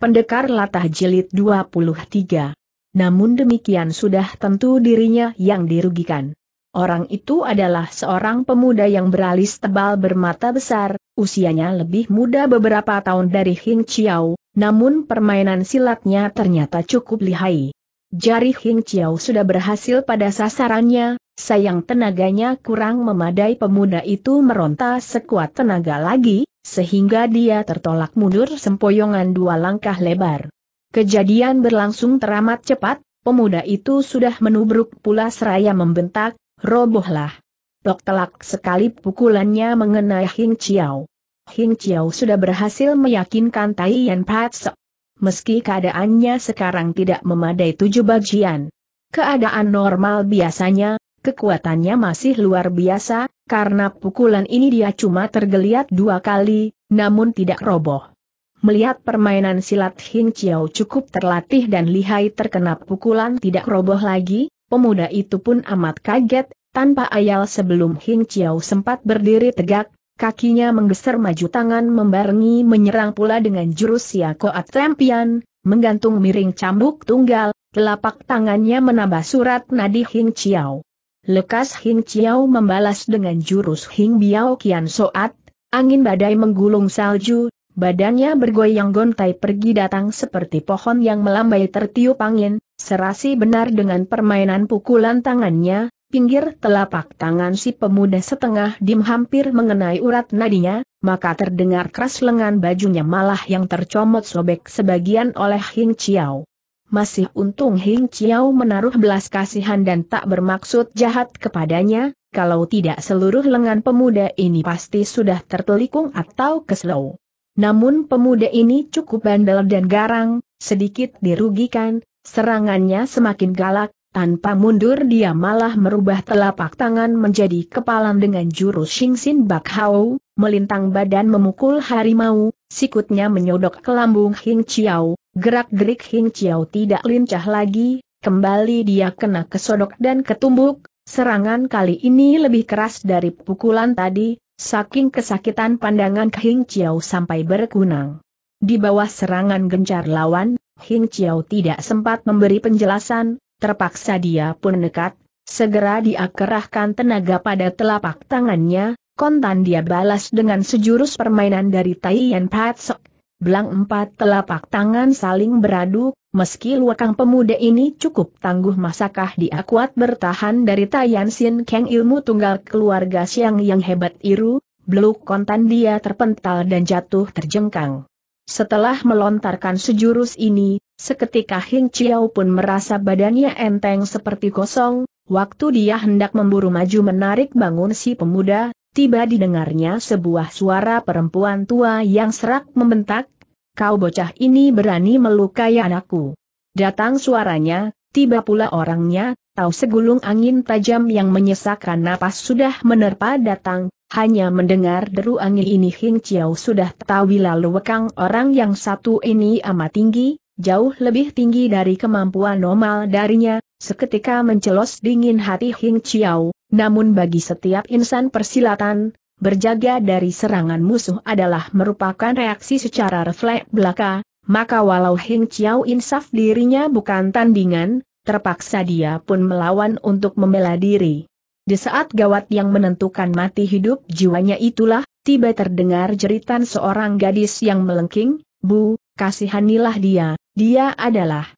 Pendekar Latah Jilid 23. Namun demikian sudah tentu dirinya yang dirugikan. Orang itu adalah seorang pemuda yang beralis tebal bermata besar, usianya lebih muda beberapa tahun dari Hing Chiao, namun permainan silatnya ternyata cukup lihai. Jari Hing Chiao sudah berhasil pada sasarannya, sayang tenaganya kurang memadai pemuda itu meronta sekuat tenaga lagi, sehingga dia tertolak mundur sempoyongan dua langkah lebar. Kejadian berlangsung teramat cepat, pemuda itu sudah menubruk pula seraya membentak, robohlah. Tok telak sekali pukulannya mengenai Hing Chiao. Hing Chiao sudah berhasil meyakinkan Taiyan Patse. Meski keadaannya sekarang tidak memadai tujuh bagian. Keadaan normal biasanya, Kekuatannya masih luar biasa, karena pukulan ini dia cuma tergeliat dua kali, namun tidak roboh. Melihat permainan silat Hing Chiao cukup terlatih dan lihai terkena pukulan tidak roboh lagi, pemuda itu pun amat kaget, tanpa ayal sebelum Hing Chiao sempat berdiri tegak, kakinya menggeser maju tangan membarengi menyerang pula dengan jurus Siakoat Tempian, menggantung miring cambuk tunggal, telapak tangannya menambah surat nadi Hing Chiao. Lekas Hing Chiao membalas dengan jurus Hing Biao Kian Soat, angin badai menggulung salju, badannya bergoyang gontai pergi datang seperti pohon yang melambai tertiup angin, serasi benar dengan permainan pukulan tangannya, pinggir telapak tangan si pemuda setengah dim hampir mengenai urat nadinya, maka terdengar keras lengan bajunya malah yang tercomot sobek sebagian oleh Hing Chiao. Masih untung Hing Chiao menaruh belas kasihan dan tak bermaksud jahat kepadanya, kalau tidak seluruh lengan pemuda ini pasti sudah tertelikung atau keslow. Namun pemuda ini cukup bandel dan garang, sedikit dirugikan, serangannya semakin galak, tanpa mundur dia malah merubah telapak tangan menjadi kepalan dengan jurus Sin Bak Hao, melintang badan memukul harimau, sikutnya menyodok ke lambung Hing Chiao, Gerak-gerik Hing Chiao tidak lincah lagi, kembali dia kena kesodok dan ketumbuk, serangan kali ini lebih keras dari pukulan tadi, saking kesakitan pandangan Hing Chiao sampai berkunang. Di bawah serangan gencar lawan, Hing Chiao tidak sempat memberi penjelasan, terpaksa dia pun nekat, segera dia kerahkan tenaga pada telapak tangannya, kontan dia balas dengan sejurus permainan dari Taiyan Patsok, belang empat telapak tangan saling beradu, meski luakang pemuda ini cukup tangguh masakah dia kuat bertahan dari Tayan Sin Kang ilmu tunggal keluarga siang yang hebat iru, beluk kontan dia terpental dan jatuh terjengkang. Setelah melontarkan sejurus ini, seketika Hing Chiao pun merasa badannya enteng seperti kosong, waktu dia hendak memburu maju menarik bangun si pemuda, tiba didengarnya sebuah suara perempuan tua yang serak membentak, kau bocah ini berani melukai anakku. Datang suaranya, tiba pula orangnya, tahu segulung angin tajam yang menyesakkan napas sudah menerpa datang, hanya mendengar deru angin ini Hing Chiao sudah tahu lalu wekang orang yang satu ini amat tinggi, jauh lebih tinggi dari kemampuan normal darinya, seketika mencelos dingin hati Hing Chiao, namun bagi setiap insan persilatan, berjaga dari serangan musuh adalah merupakan reaksi secara refleks belaka, maka walau Hing Chiao insaf dirinya bukan tandingan, terpaksa dia pun melawan untuk membela diri. Di saat gawat yang menentukan mati hidup jiwanya itulah, tiba terdengar jeritan seorang gadis yang melengking, Bu, kasihanilah dia, dia adalah.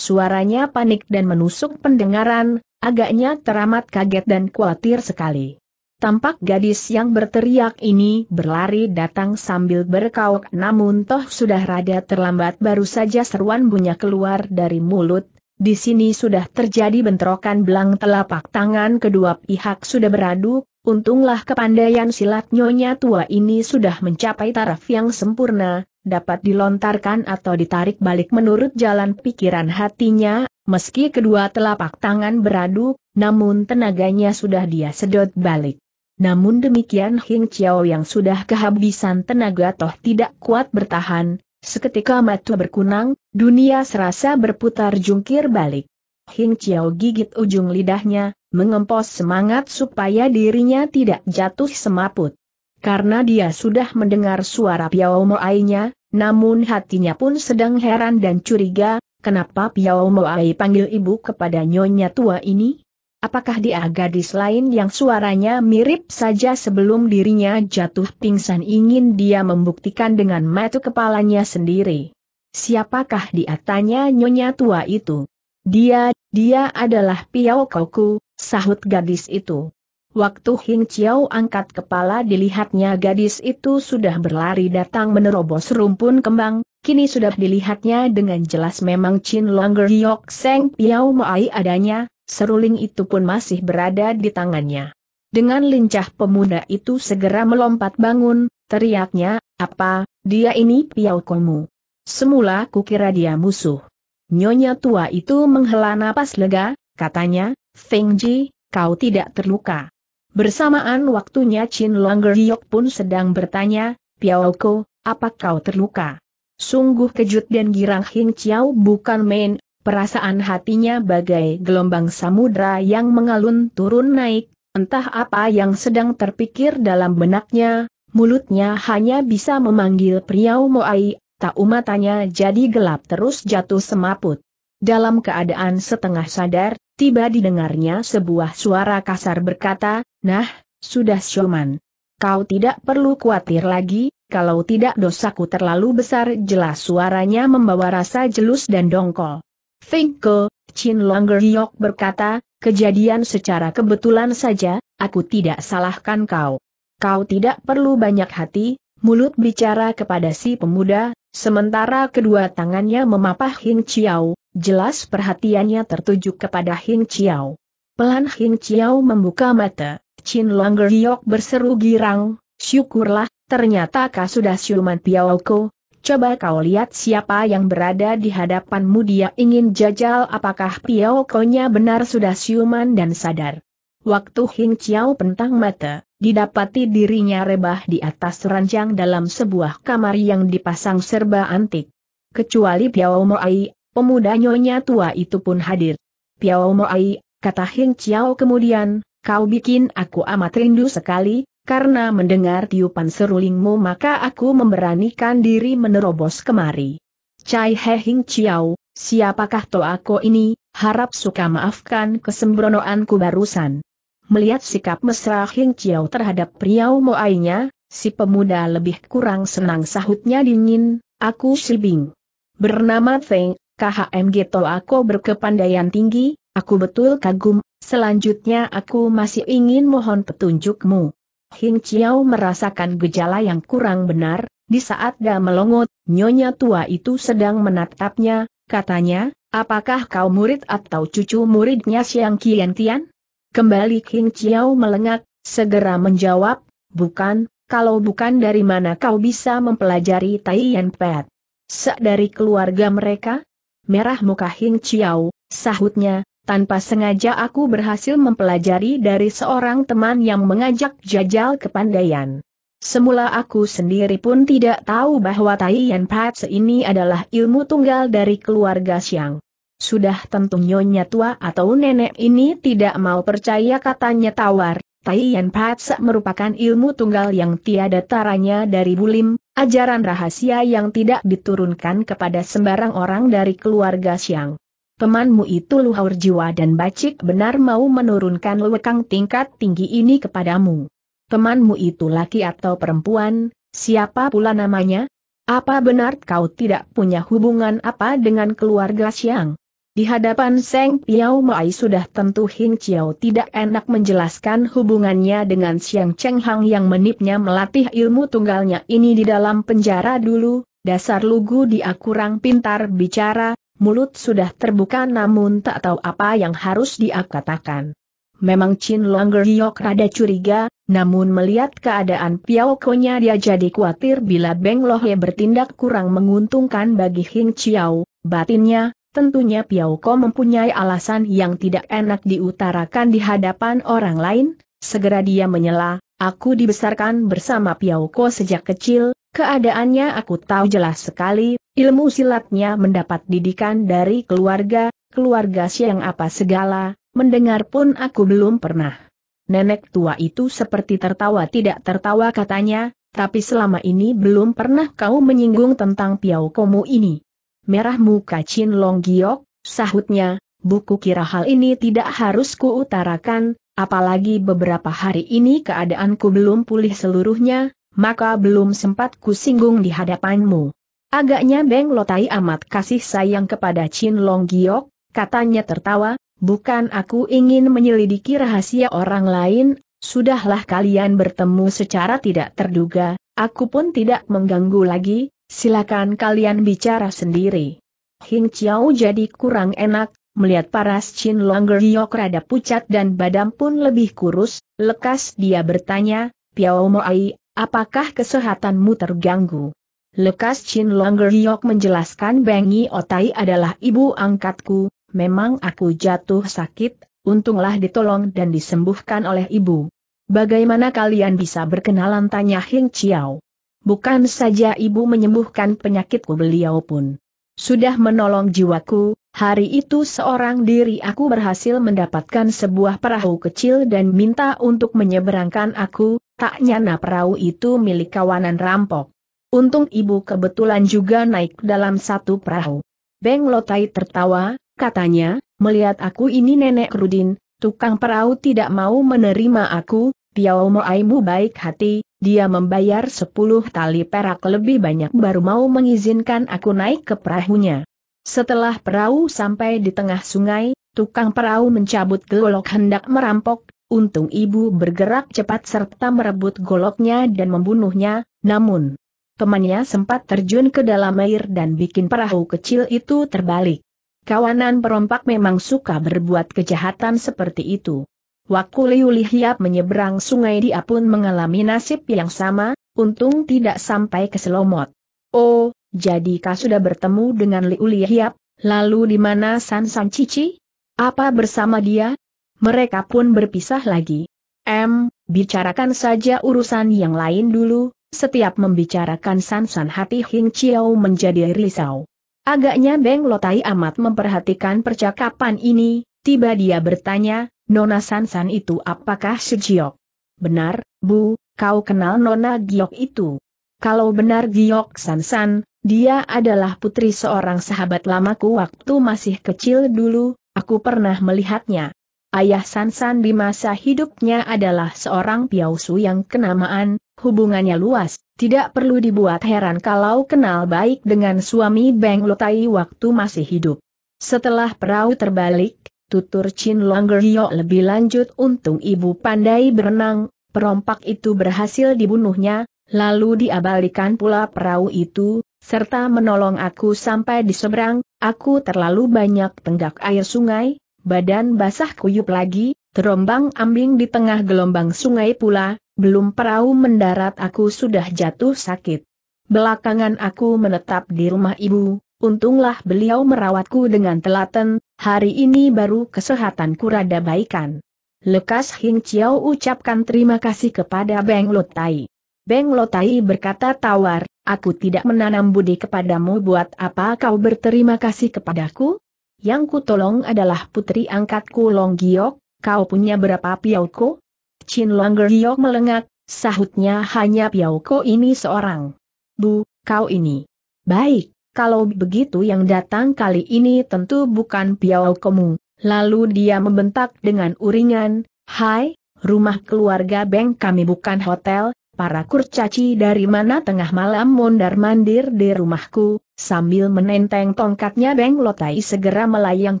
Suaranya panik dan menusuk pendengaran, agaknya teramat kaget dan khawatir sekali. Tampak gadis yang berteriak ini berlari datang sambil berkauk namun toh sudah rada terlambat baru saja seruan bunyi keluar dari mulut, di sini sudah terjadi bentrokan belang telapak tangan kedua pihak sudah beradu, untunglah kepandaian silat nyonya tua ini sudah mencapai taraf yang sempurna, dapat dilontarkan atau ditarik balik menurut jalan pikiran hatinya, meski kedua telapak tangan beradu, namun tenaganya sudah dia sedot balik. Namun demikian Hing Chiao yang sudah kehabisan tenaga toh tidak kuat bertahan, seketika mata berkunang, dunia serasa berputar jungkir balik. Hing Chiao gigit ujung lidahnya, mengempos semangat supaya dirinya tidak jatuh semaput. Karena dia sudah mendengar suara Piao Moainya, namun hatinya pun sedang heran dan curiga, kenapa Piao Moai panggil ibu kepada nyonya tua ini? Apakah dia gadis lain yang suaranya mirip saja sebelum dirinya jatuh pingsan ingin dia membuktikan dengan mata kepalanya sendiri? Siapakah dia tanya nyonya tua itu? Dia, dia adalah Piao Koku, sahut gadis itu. Waktu Hing Chiao angkat kepala dilihatnya gadis itu sudah berlari datang menerobos rumpun kembang, kini sudah dilihatnya dengan jelas memang Chin Longer Yok Seng Piao Moai adanya, seruling itu pun masih berada di tangannya. Dengan lincah pemuda itu segera melompat bangun, teriaknya, apa, dia ini Piao Komu. Semula kukira dia musuh. Nyonya tua itu menghela napas lega, katanya, Feng Ji, kau tidak terluka. Bersamaan waktunya Chin Longer Yok pun sedang bertanya, Piao Ko, apa kau terluka? Sungguh kejut dan girang Hing Chiao bukan main, perasaan hatinya bagai gelombang samudra yang mengalun turun naik, entah apa yang sedang terpikir dalam benaknya, mulutnya hanya bisa memanggil Priau Moai, tak matanya jadi gelap terus jatuh semaput. Dalam keadaan setengah sadar, tiba didengarnya sebuah suara kasar berkata, Nah, sudah Sioman. Kau tidak perlu khawatir lagi, kalau tidak dosaku terlalu besar jelas suaranya membawa rasa jelus dan dongkol. Fengko, Chin Longer Yok berkata, kejadian secara kebetulan saja, aku tidak salahkan kau. Kau tidak perlu banyak hati, mulut bicara kepada si pemuda, sementara kedua tangannya memapah Hing Chiao, jelas perhatiannya tertuju kepada Hing Chiao. Pelan Hing Chiao membuka mata, Chin Longer Yok berseru girang, syukurlah, ternyata kau sudah siuman Piaoko, coba kau lihat siapa yang berada di hadapanmu dia ingin jajal apakah Piaokonya benar sudah siuman dan sadar. Waktu Hing Chiao pentang mata, didapati dirinya rebah di atas ranjang dalam sebuah kamar yang dipasang serba antik. Kecuali Piao Moai, pemuda nyonya tua itu pun hadir. Piao Moai, kata Hing Chiao kemudian, kau bikin aku amat rindu sekali, karena mendengar tiupan serulingmu maka aku memberanikan diri menerobos kemari. Cai He Hing Chiao, siapakah aku ini, harap suka maafkan kesembronoanku barusan. Melihat sikap mesra Hing Chiao terhadap Priau Moainya, si pemuda lebih kurang senang sahutnya dingin, aku Shibing. Bernama Feng, KHMG aku berkepandaian tinggi, aku betul kagum, Selanjutnya aku masih ingin mohon petunjukmu. Hing Chiao merasakan gejala yang kurang benar, di saat dia melongot, nyonya tua itu sedang menatapnya, katanya, apakah kau murid atau cucu muridnya Siang Kian Tian? Kembali King Chiao melengak, segera menjawab, bukan, kalau bukan dari mana kau bisa mempelajari Taiyan Pet? Se dari keluarga mereka? Merah muka Hing Chiao, sahutnya, tanpa sengaja aku berhasil mempelajari dari seorang teman yang mengajak jajal kepandaian. Semula aku sendiri pun tidak tahu bahwa Taiyan Pats ini adalah ilmu tunggal dari keluarga Siang. Sudah tentu nyonya tua atau nenek ini tidak mau percaya katanya tawar, Taiyan Pats merupakan ilmu tunggal yang tiada taranya dari Bulim, ajaran rahasia yang tidak diturunkan kepada sembarang orang dari keluarga Siang. Temanmu itu luhur jiwa dan bacik benar mau menurunkan lewekang tingkat tinggi ini kepadamu. Temanmu itu laki atau perempuan, siapa pula namanya? Apa benar kau tidak punya hubungan apa dengan keluarga Siang? Di hadapan Seng Piao Mai sudah tentu Hing Chiao tidak enak menjelaskan hubungannya dengan Siang Cheng Hang yang menipnya melatih ilmu tunggalnya ini di dalam penjara dulu, dasar lugu dia kurang pintar bicara, mulut sudah terbuka namun tak tahu apa yang harus dia katakan. Memang Chin Longer Yok rada curiga, namun melihat keadaan Piao Konya dia jadi khawatir bila Beng Lohe bertindak kurang menguntungkan bagi Hing Chiao, batinnya, tentunya Piao Ko mempunyai alasan yang tidak enak diutarakan di hadapan orang lain, segera dia menyela, aku dibesarkan bersama Piao Ko sejak kecil, keadaannya aku tahu jelas sekali, Ilmu silatnya mendapat didikan dari keluarga, keluarga siang apa segala, mendengar pun aku belum pernah. Nenek tua itu seperti tertawa tidak tertawa katanya, tapi selama ini belum pernah kau menyinggung tentang Piao Komu ini. Merah muka Chin Long Giok, sahutnya, buku kira hal ini tidak harus kuutarakan, apalagi beberapa hari ini keadaanku belum pulih seluruhnya, maka belum sempat kusinggung di hadapanmu. Agaknya Beng Lotai amat kasih sayang kepada Chin Long Giok, katanya tertawa, bukan aku ingin menyelidiki rahasia orang lain, Sudahlah kalian bertemu secara tidak terduga, aku pun tidak mengganggu lagi, silakan kalian bicara sendiri. Hing Chiao jadi kurang enak, melihat paras Chin Yok rada pucat dan badan pun lebih kurus, lekas dia bertanya, Piao Moai, apakah kesehatanmu terganggu? Lekas Chin Longer Yok menjelaskan Bengi Otai adalah ibu angkatku, memang aku jatuh sakit, untunglah ditolong dan disembuhkan oleh ibu. Bagaimana kalian bisa berkenalan tanya Hing Chiao. Bukan saja ibu menyembuhkan penyakitku beliau pun. Sudah menolong jiwaku, hari itu seorang diri aku berhasil mendapatkan sebuah perahu kecil dan minta untuk menyeberangkan aku, tak nyana perahu itu milik kawanan rampok. Untung ibu kebetulan juga naik dalam satu perahu. Beng Lotai tertawa, katanya, Melihat aku ini nenek Rudin, tukang perahu tidak mau menerima aku, Piao Moaimu baik hati, dia membayar sepuluh tali perak lebih banyak baru mau mengizinkan aku naik ke perahunya. Setelah perahu sampai di tengah sungai, tukang perahu mencabut golok hendak merampok, untung ibu bergerak cepat serta merebut goloknya dan membunuhnya, namun temannya sempat terjun ke dalam air dan bikin perahu kecil itu terbalik. Kawanan perompak memang suka berbuat kejahatan seperti itu. Waktu Liu Lihiap menyeberang sungai dia pun mengalami nasib yang sama, untung tidak sampai ke Selomot. Oh, jadi kau sudah bertemu dengan Liu Lihiap, lalu di mana San San Cici? Apa bersama dia? Mereka pun berpisah lagi. M, bicarakan saja urusan yang lain dulu, setiap membicarakan San San hati Hing Chiao menjadi risau. Agaknya Beng Lotai amat memperhatikan percakapan ini, tiba dia bertanya, Nona Sansan itu apakah Sujiok? Benar, Bu, kau kenal Nona Giok itu. Kalau benar Giok Sansan, dia adalah putri seorang sahabat lamaku waktu masih kecil dulu, aku pernah melihatnya. Ayah Sansan di masa hidupnya adalah seorang piausu yang kenamaan, hubungannya luas, tidak perlu dibuat heran kalau kenal baik dengan suami Beng Lotai waktu masih hidup. Setelah perahu terbalik, tutur Chin Longerio lebih lanjut untung ibu pandai berenang, perompak itu berhasil dibunuhnya, lalu diabalikan pula perahu itu, serta menolong aku sampai di seberang, aku terlalu banyak tenggak air sungai, badan basah kuyup lagi, terombang ambing di tengah gelombang sungai pula, belum perahu mendarat aku sudah jatuh sakit. Belakangan aku menetap di rumah ibu, untunglah beliau merawatku dengan telaten, hari ini baru kesehatanku rada baikan. Lekas Hing Chiao ucapkan terima kasih kepada Beng Lotai. Beng Lotai berkata tawar, aku tidak menanam budi kepadamu buat apa kau berterima kasih kepadaku? Yang ku tolong adalah putri angkatku Long Giok, kau punya berapa piauku? Chin Longer Giok melengak, sahutnya hanya Piauko ini seorang. Bu, kau ini. Baik, kalau begitu yang datang kali ini tentu bukan Piaukomu. Lalu dia membentak dengan uringan, Hai, rumah keluarga Beng kami bukan hotel, para kurcaci dari mana tengah malam mondar-mandir di rumahku, sambil menenteng tongkatnya Beng Lotai segera melayang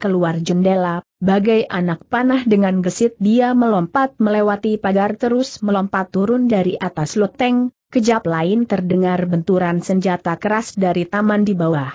keluar jendela, Bagai anak panah dengan gesit dia melompat melewati pagar terus melompat turun dari atas loteng, kejap lain terdengar benturan senjata keras dari taman di bawah.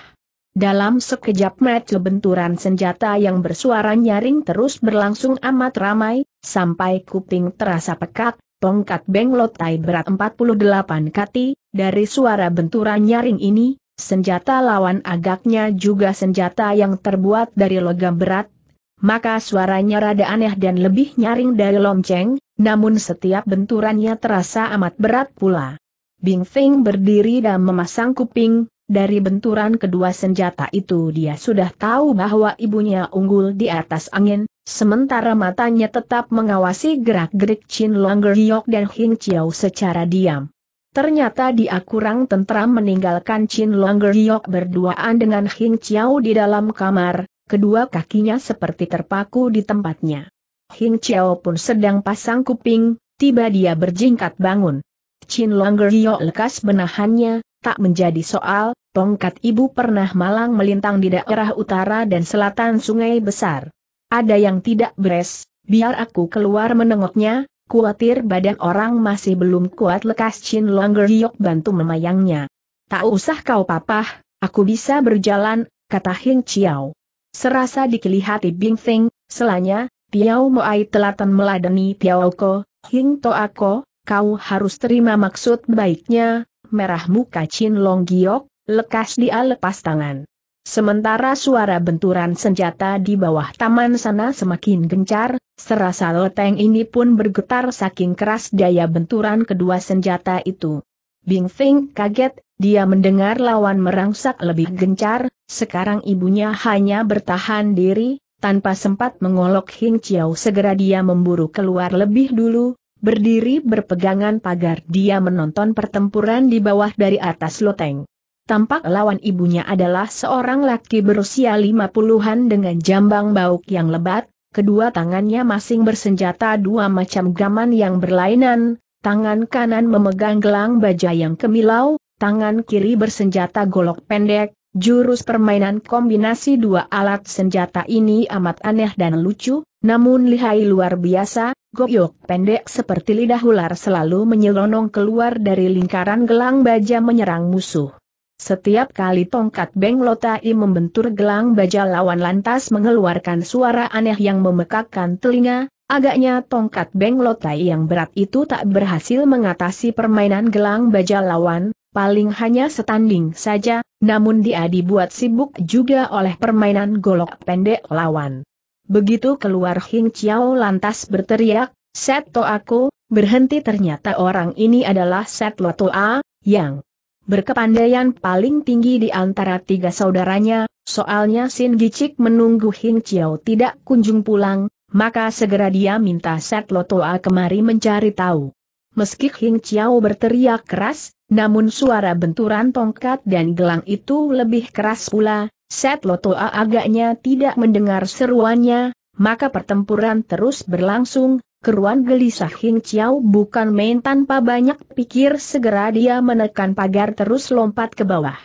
Dalam sekejap mata benturan senjata yang bersuara nyaring terus berlangsung amat ramai, sampai kuping terasa pekak, tongkat Beng Lotai berat 48 kati, dari suara benturan nyaring ini, senjata lawan agaknya juga senjata yang terbuat dari logam berat, maka suaranya rada aneh dan lebih nyaring dari lonceng, namun setiap benturannya terasa amat berat pula. Bing Feng berdiri dan memasang kuping, dari benturan kedua senjata itu dia sudah tahu bahwa ibunya unggul di atas angin, sementara matanya tetap mengawasi gerak-gerik Chin Longer Yok dan Hing Chiao secara diam. Ternyata dia kurang tentram meninggalkan Chin Longer Yok berduaan dengan Hing Chiao di dalam kamar, kedua kakinya seperti terpaku di tempatnya. Hing Chiao pun sedang pasang kuping, tiba dia berjingkat bangun. Chin Longer Yok lekas menahannya, tak menjadi soal, tongkat ibu pernah malang melintang di daerah utara dan selatan sungai besar. Ada yang tidak beres, biar aku keluar menengoknya, Kuatir badan orang masih belum kuat lekas Chin Longer Yok bantu memayangnya. Tak usah kau papah, aku bisa berjalan, kata Hing Chiao. Serasa dikelihati Bing Feng, selanya, Piao Moai telatan meladeni Piao Ko, Hing Toako, kau harus terima maksud baiknya, merah muka Chin Long Giok, lekas dia lepas tangan. Sementara suara benturan senjata di bawah taman sana semakin gencar, serasa leteng ini pun bergetar saking keras daya benturan kedua senjata itu. Bing Feng kaget, dia mendengar lawan merangsak lebih gencar, sekarang ibunya hanya bertahan diri, tanpa sempat mengolok Hing Chiao segera dia memburu keluar lebih dulu, berdiri berpegangan pagar dia menonton pertempuran di bawah dari atas loteng. Tampak lawan ibunya adalah seorang laki berusia lima puluhan dengan jambang bauk yang lebat, kedua tangannya masing bersenjata dua macam gaman yang berlainan, tangan kanan memegang gelang baja yang kemilau, tangan kiri bersenjata golok pendek, jurus permainan kombinasi dua alat senjata ini amat aneh dan lucu, namun lihai luar biasa, goyok pendek seperti lidah ular selalu menyelonong keluar dari lingkaran gelang baja menyerang musuh. Setiap kali tongkat Beng Lotai membentur gelang baja lawan lantas mengeluarkan suara aneh yang memekakkan telinga, agaknya tongkat Beng Lotai yang berat itu tak berhasil mengatasi permainan gelang baja lawan, paling hanya setanding saja, namun dia dibuat sibuk juga oleh permainan golok pendek lawan. Begitu keluar Hing Chiao lantas berteriak, Set aku, berhenti. Ternyata orang ini adalah Set Lo Toa, yang berkepandaian paling tinggi di antara tiga saudaranya, soalnya Sin Gicik menunggu Hing Chiao tidak kunjung pulang, maka segera dia minta Set Lotoa kemari mencari tahu. Meski Hing Chiao berteriak keras, namun suara benturan tongkat dan gelang itu lebih keras pula, Set Lotoa agaknya tidak mendengar seruannya, maka pertempuran terus berlangsung, Keruan gelisah Hing Chiao bukan main tanpa banyak pikir segera dia menekan pagar terus lompat ke bawah.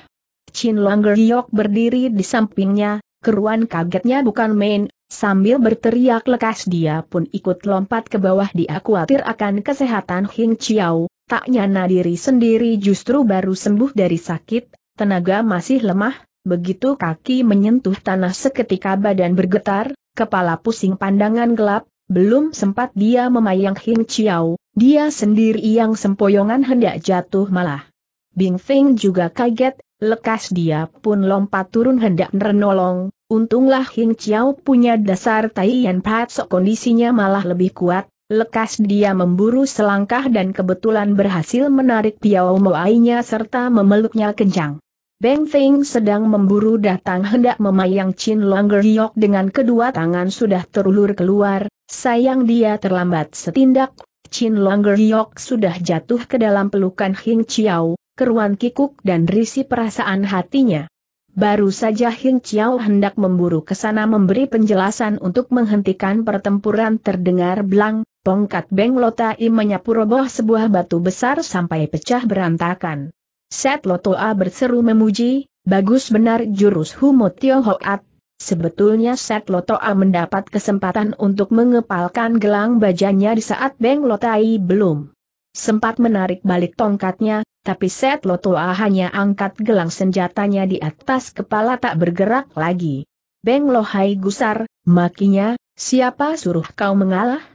Chin Longer Yok berdiri di sampingnya, keruan kagetnya bukan main, sambil berteriak lekas dia pun ikut lompat ke bawah dia khawatir akan kesehatan Hing Chiao, tak nyana diri sendiri justru baru sembuh dari sakit, tenaga masih lemah, begitu kaki menyentuh tanah seketika badan bergetar, kepala pusing pandangan gelap, belum sempat dia memayang Hing Chiao, dia sendiri yang sempoyongan hendak jatuh malah. Bing Feng juga kaget, lekas dia pun lompat turun hendak menolong, untunglah Hing Chiao punya dasar Taiyan Patso kondisinya malah lebih kuat, lekas dia memburu selangkah dan kebetulan berhasil menarik Piao Moainya serta memeluknya kencang. Beng Feng sedang memburu datang hendak memayang Chin Longer Yok dengan kedua tangan sudah terulur keluar, Sayang dia terlambat setindak, Chin Longer Yok sudah jatuh ke dalam pelukan Hing Chiao, keruan kikuk dan risi perasaan hatinya. Baru saja Hing Chiao hendak memburu ke sana memberi penjelasan untuk menghentikan pertempuran terdengar belang, tongkat Beng Lotai menyapu roboh sebuah batu besar sampai pecah berantakan. Set Lotoa berseru memuji, bagus benar jurus Humotio Hoat, Sebetulnya Set Lotoa mendapat kesempatan untuk mengepalkan gelang bajanya di saat Beng Lotai belum sempat menarik balik tongkatnya, tapi Set Lotoa hanya angkat gelang senjatanya di atas kepala tak bergerak lagi. Beng Lohai gusar, makinya, siapa suruh kau mengalah?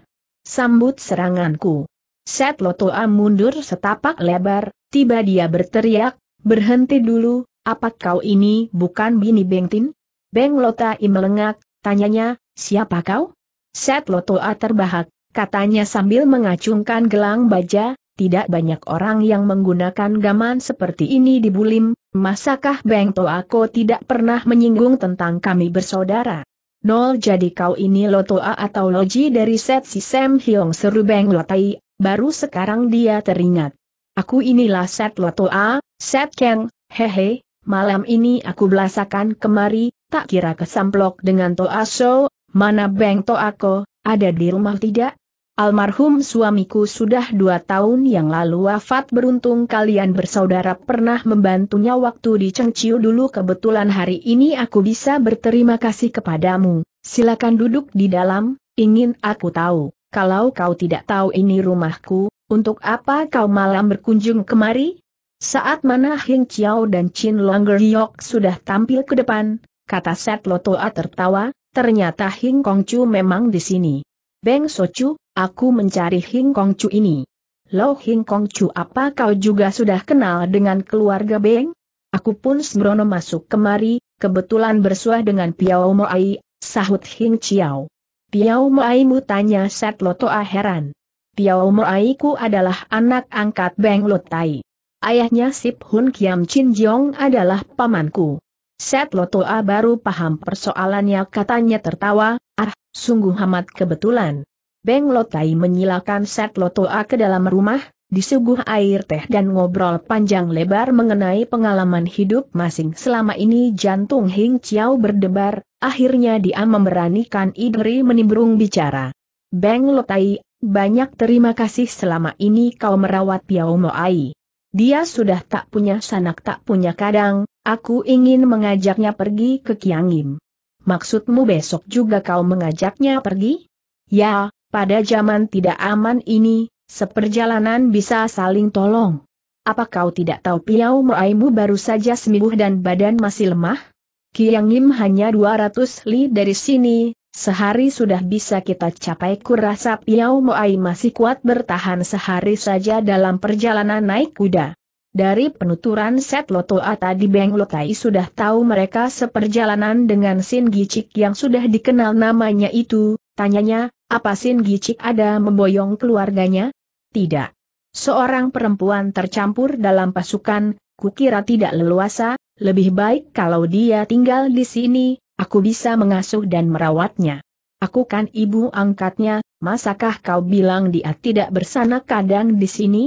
Sambut seranganku. Set Lotoa mundur setapak lebar, tiba dia berteriak, berhenti dulu, apa kau ini bukan bini Bengtin? Beng Lotai melengak, tanyanya, siapa kau? Set Lotoa terbahak, katanya sambil mengacungkan gelang baja, tidak banyak orang yang menggunakan gaman seperti ini di Bulim, masakah Beng Toako tidak pernah menyinggung tentang kami bersaudara? Nol jadi kau ini Lotoa atau Loji dari set si Sam seru Beng Lotai, baru sekarang dia teringat. Aku inilah set Lotoa, set Keng, hehe, malam ini aku belasakan kemari, tak kira kesamplok dengan Toa So, mana Beng Toako, ada di rumah tidak? Almarhum suamiku sudah dua tahun yang lalu wafat beruntung kalian bersaudara pernah membantunya waktu di Cengciu dulu kebetulan hari ini aku bisa berterima kasih kepadamu. Silakan duduk di dalam, ingin aku tahu, kalau kau tidak tahu ini rumahku, untuk apa kau malam berkunjung kemari? Saat mana Hing Chiao dan Chin Longer Yok sudah tampil ke depan, kata Set Lotoa tertawa, ternyata Hing Kongcu memang di sini. Beng Socu, aku mencari Hing Kongcu ini. Lo Hing Kongcu apa kau juga sudah kenal dengan keluarga Beng? Aku pun sembrono masuk kemari, kebetulan bersuah dengan Piao Moai, sahut Hing Chiao. Piao Moai mu tanya Set Lotoa heran. Piao Moai ku adalah anak angkat Beng Lotai. Ayahnya Sip Hun Kiam Chin Jiong adalah pamanku. Set Lotoa baru paham persoalannya katanya tertawa, ah, sungguh amat kebetulan. Beng Lotai menyilakan Set Lotoa ke dalam rumah, disuguh air teh dan ngobrol panjang lebar mengenai pengalaman hidup masing selama ini jantung Hing Chiao berdebar, akhirnya dia memberanikan Idri menimbrung bicara. Beng Lotai, banyak terima kasih selama ini kau merawat Piao Moai. Dia sudah tak punya sanak tak punya kadang, aku ingin mengajaknya pergi ke Kiangim. Maksudmu besok juga kau mengajaknya pergi? Ya, pada zaman tidak aman ini, seperjalanan bisa saling tolong. Apa kau tidak tahu Piau Moaimu baru saja sembuh dan badan masih lemah? Kiangim hanya 200 li dari sini, sehari sudah bisa kita capai kurasa Piau Moai masih kuat bertahan sehari saja dalam perjalanan naik kuda. Dari penuturan set Loto tadi Beng Lotai sudah tahu mereka seperjalanan dengan Sin Gicik yang sudah dikenal namanya itu, tanyanya, apa Sin Gicik ada memboyong keluarganya? Tidak. Seorang perempuan tercampur dalam pasukan, kukira tidak leluasa, lebih baik kalau dia tinggal di sini, aku bisa mengasuh dan merawatnya. Aku kan ibu angkatnya, masakah kau bilang dia tidak bersana kadang di sini?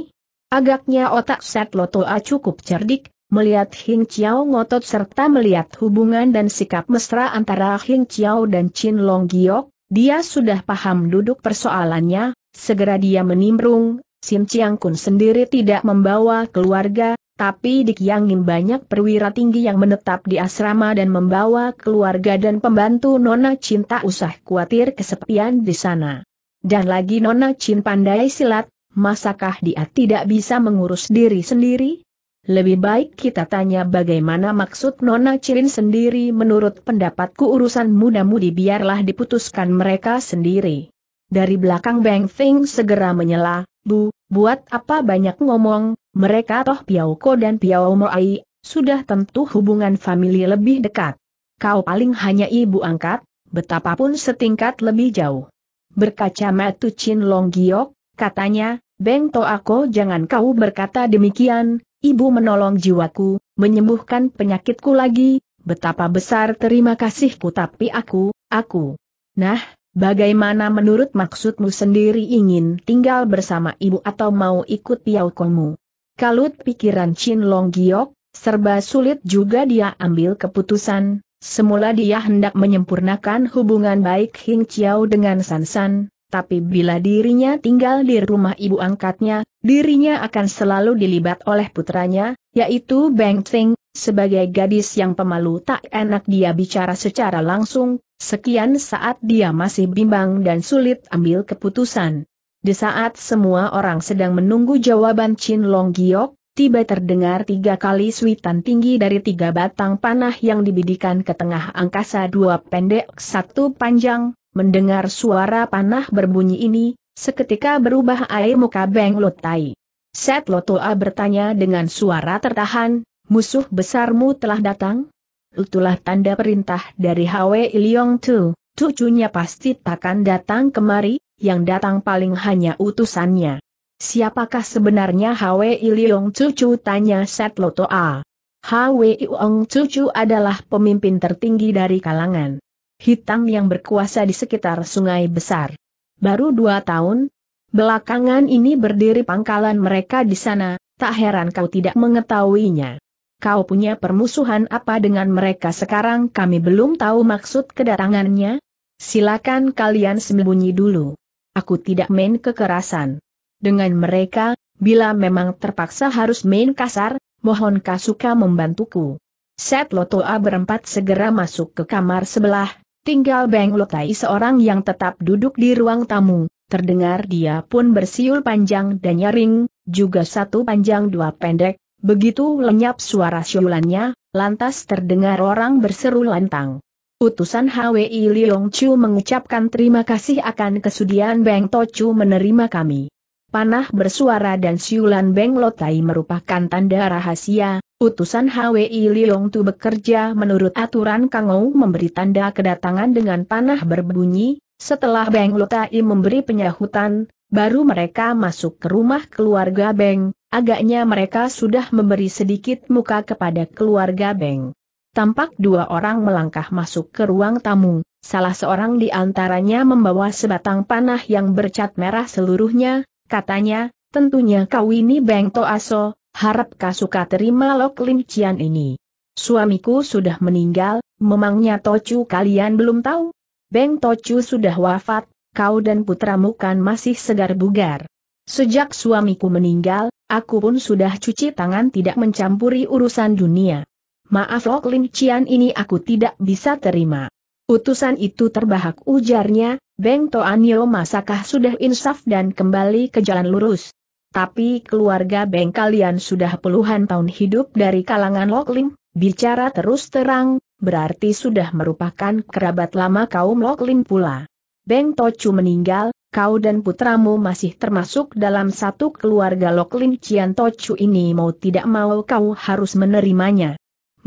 Agaknya otak Set Lotoa cukup cerdik, melihat Hing Chiao ngotot serta melihat hubungan dan sikap mesra antara Hing Chiao dan Chin Long Giok, dia sudah paham duduk persoalannya, segera dia menimbrung, Sin Chiang Kun sendiri tidak membawa keluarga, tapi di Kiangin banyak perwira tinggi yang menetap di asrama dan membawa keluarga dan pembantu Nona Cinta usah khawatir kesepian di sana. Dan lagi Nona Chin pandai silat, masakah dia tidak bisa mengurus diri sendiri? Lebih baik kita tanya bagaimana maksud Nona Cirin sendiri menurut pendapatku urusan muda-mudi biarlah diputuskan mereka sendiri. Dari belakang Bang Feng segera menyela, Bu, buat apa banyak ngomong, mereka toh Piao Ko dan Piao Moai, sudah tentu hubungan famili lebih dekat. Kau paling hanya ibu angkat, betapapun setingkat lebih jauh. Berkaca matu Chin Long Giok, Katanya, Beng Toako jangan kau berkata demikian, ibu menolong jiwaku, menyembuhkan penyakitku lagi, betapa besar terima kasihku tapi aku, aku. Nah, bagaimana menurut maksudmu sendiri ingin tinggal bersama ibu atau mau ikut piaukomu? Kalut pikiran Chin Long Giok, serba sulit juga dia ambil keputusan, semula dia hendak menyempurnakan hubungan baik Hing Chiao dengan San San, tapi bila dirinya tinggal di rumah ibu angkatnya, dirinya akan selalu dilibat oleh putranya, yaitu Beng Tsing, sebagai gadis yang pemalu tak enak dia bicara secara langsung, sekian saat dia masih bimbang dan sulit ambil keputusan. Di saat semua orang sedang menunggu jawaban Chin Long Giok, tiba terdengar tiga kali suitan tinggi dari tiga batang panah yang dibidikan ke tengah angkasa dua pendek satu panjang, Mendengar suara panah berbunyi ini, seketika berubah air muka Beng Lotai. Set Lotoa bertanya dengan suara tertahan, musuh besarmu telah datang? Itulah tanda perintah dari Hwe Iliong Tu, cucunya pasti takkan datang kemari, yang datang paling hanya utusannya. Siapakah sebenarnya Hwe Iliong Cucu tanya Set Loto A. Hwe Iong Cucu adalah pemimpin tertinggi dari kalangan hitam yang berkuasa di sekitar sungai besar. Baru dua tahun, belakangan ini berdiri pangkalan mereka di sana, tak heran kau tidak mengetahuinya. Kau punya permusuhan apa dengan mereka sekarang kami belum tahu maksud kedatangannya? Silakan kalian sembunyi dulu. Aku tidak main kekerasan dengan mereka, bila memang terpaksa harus main kasar, mohon suka membantuku. Set Lotoa berempat segera masuk ke kamar sebelah, tinggal Beng Lotai seorang yang tetap duduk di ruang tamu, terdengar dia pun bersiul panjang dan nyaring, juga satu panjang dua pendek, begitu lenyap suara siulannya, lantas terdengar orang berseru lantang. Utusan HWI Liong Chu mengucapkan terima kasih akan kesudian Beng Tochu menerima kami. Panah bersuara dan siulan Beng Lotai merupakan tanda rahasia, utusan HWI Liong Tu bekerja menurut aturan Kangou memberi tanda kedatangan dengan panah berbunyi, setelah Beng Lotai memberi penyahutan, baru mereka masuk ke rumah keluarga Beng, agaknya mereka sudah memberi sedikit muka kepada keluarga Beng. Tampak dua orang melangkah masuk ke ruang tamu, salah seorang di antaranya membawa sebatang panah yang bercat merah seluruhnya, katanya, tentunya kau ini Beng Toaso, harap kau suka terima Lok Lim Cian ini. Suamiku sudah meninggal, memangnya Tocu kalian belum tahu? Beng Tocu sudah wafat, kau dan putramu kan masih segar bugar. Sejak suamiku meninggal, aku pun sudah cuci tangan tidak mencampuri urusan dunia. Maaf Lok Lim Cian ini aku tidak bisa terima. Utusan itu terbahak ujarnya, Beng Toanyo masakah sudah insaf dan kembali ke jalan lurus? Tapi keluarga Beng kalian sudah puluhan tahun hidup dari kalangan Loklim, bicara terus terang, berarti sudah merupakan kerabat lama kaum Loklim pula. Beng Tocu meninggal, kau dan putramu masih termasuk dalam satu keluarga Loklim Cian Tocu ini mau tidak mau kau harus menerimanya.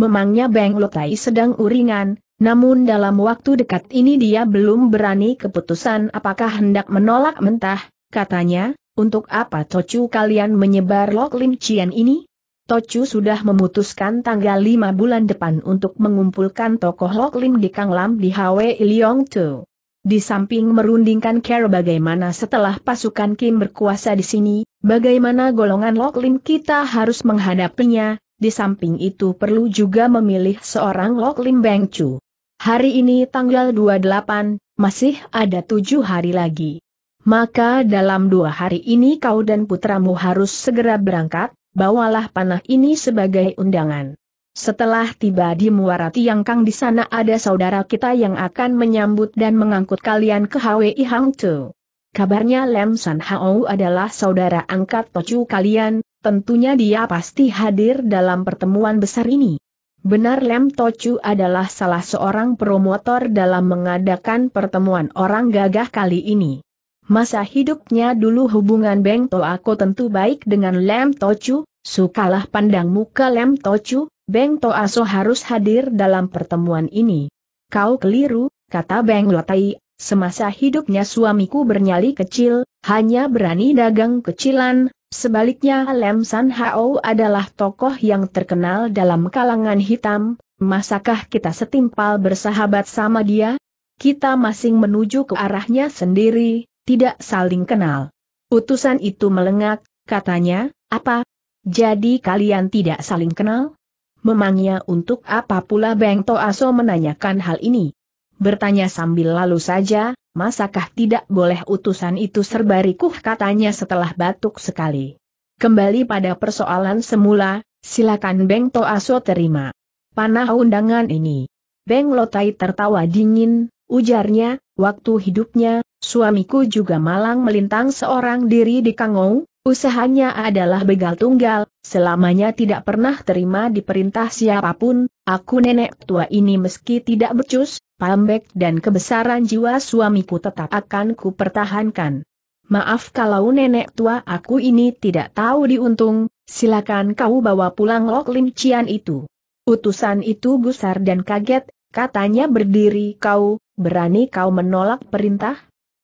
Memangnya Beng Lotai sedang uringan, namun dalam waktu dekat ini dia belum berani keputusan apakah hendak menolak mentah, katanya, untuk apa Tocu kalian menyebar Lok Lim Cian ini? Tocu sudah memutuskan tanggal 5 bulan depan untuk mengumpulkan tokoh Lok Lim di Kang Lam di Hwe Iliong Tu. Di samping merundingkan care bagaimana setelah pasukan Kim berkuasa di sini, bagaimana golongan Lok Lim kita harus menghadapinya, di samping itu perlu juga memilih seorang Lok Lim Beng Chu. Hari ini tanggal 28, masih ada tujuh hari lagi. Maka dalam dua hari ini kau dan putramu harus segera berangkat, bawalah panah ini sebagai undangan. Setelah tiba di Muara Tiang Kang di sana ada saudara kita yang akan menyambut dan mengangkut kalian ke Hwi Hangzhou. Kabarnya Lem San Hao adalah saudara angkat Tocu kalian, tentunya dia pasti hadir dalam pertemuan besar ini. Benar Lem Tocu adalah salah seorang promotor dalam mengadakan pertemuan orang gagah kali ini. Masa hidupnya dulu hubungan Beng Toako tentu baik dengan Lem Tocu, sukalah pandang muka Lem Tocu, Beng Toaso harus hadir dalam pertemuan ini. Kau keliru, kata Beng Lotai, semasa hidupnya suamiku bernyali kecil, hanya berani dagang kecilan, Sebaliknya Lem San Hao adalah tokoh yang terkenal dalam kalangan hitam, masakah kita setimpal bersahabat sama dia? Kita masing menuju ke arahnya sendiri, tidak saling kenal. Utusan itu melengak, katanya, apa? Jadi kalian tidak saling kenal? Memangnya untuk apa pula Beng Toaso menanyakan hal ini? Bertanya sambil lalu saja, Masakah tidak boleh utusan itu serba rikuh katanya setelah batuk sekali. Kembali pada persoalan semula, silakan Beng Toaso terima. Panah undangan ini. Beng Lotai tertawa dingin, ujarnya, waktu hidupnya, suamiku juga malang melintang seorang diri di Kangou, usahanya adalah begal tunggal, selamanya tidak pernah terima diperintah siapa pun, aku nenek tua ini meski tidak becus, pambek dan kebesaran jiwa suamiku tetap akan ku pertahankan. Maaf kalau nenek tua aku ini tidak tahu diuntung, silakan kau bawa pulang Lok Lim Cian itu. Utusan itu gusar dan kaget, katanya berdiri kau, berani kau menolak perintah?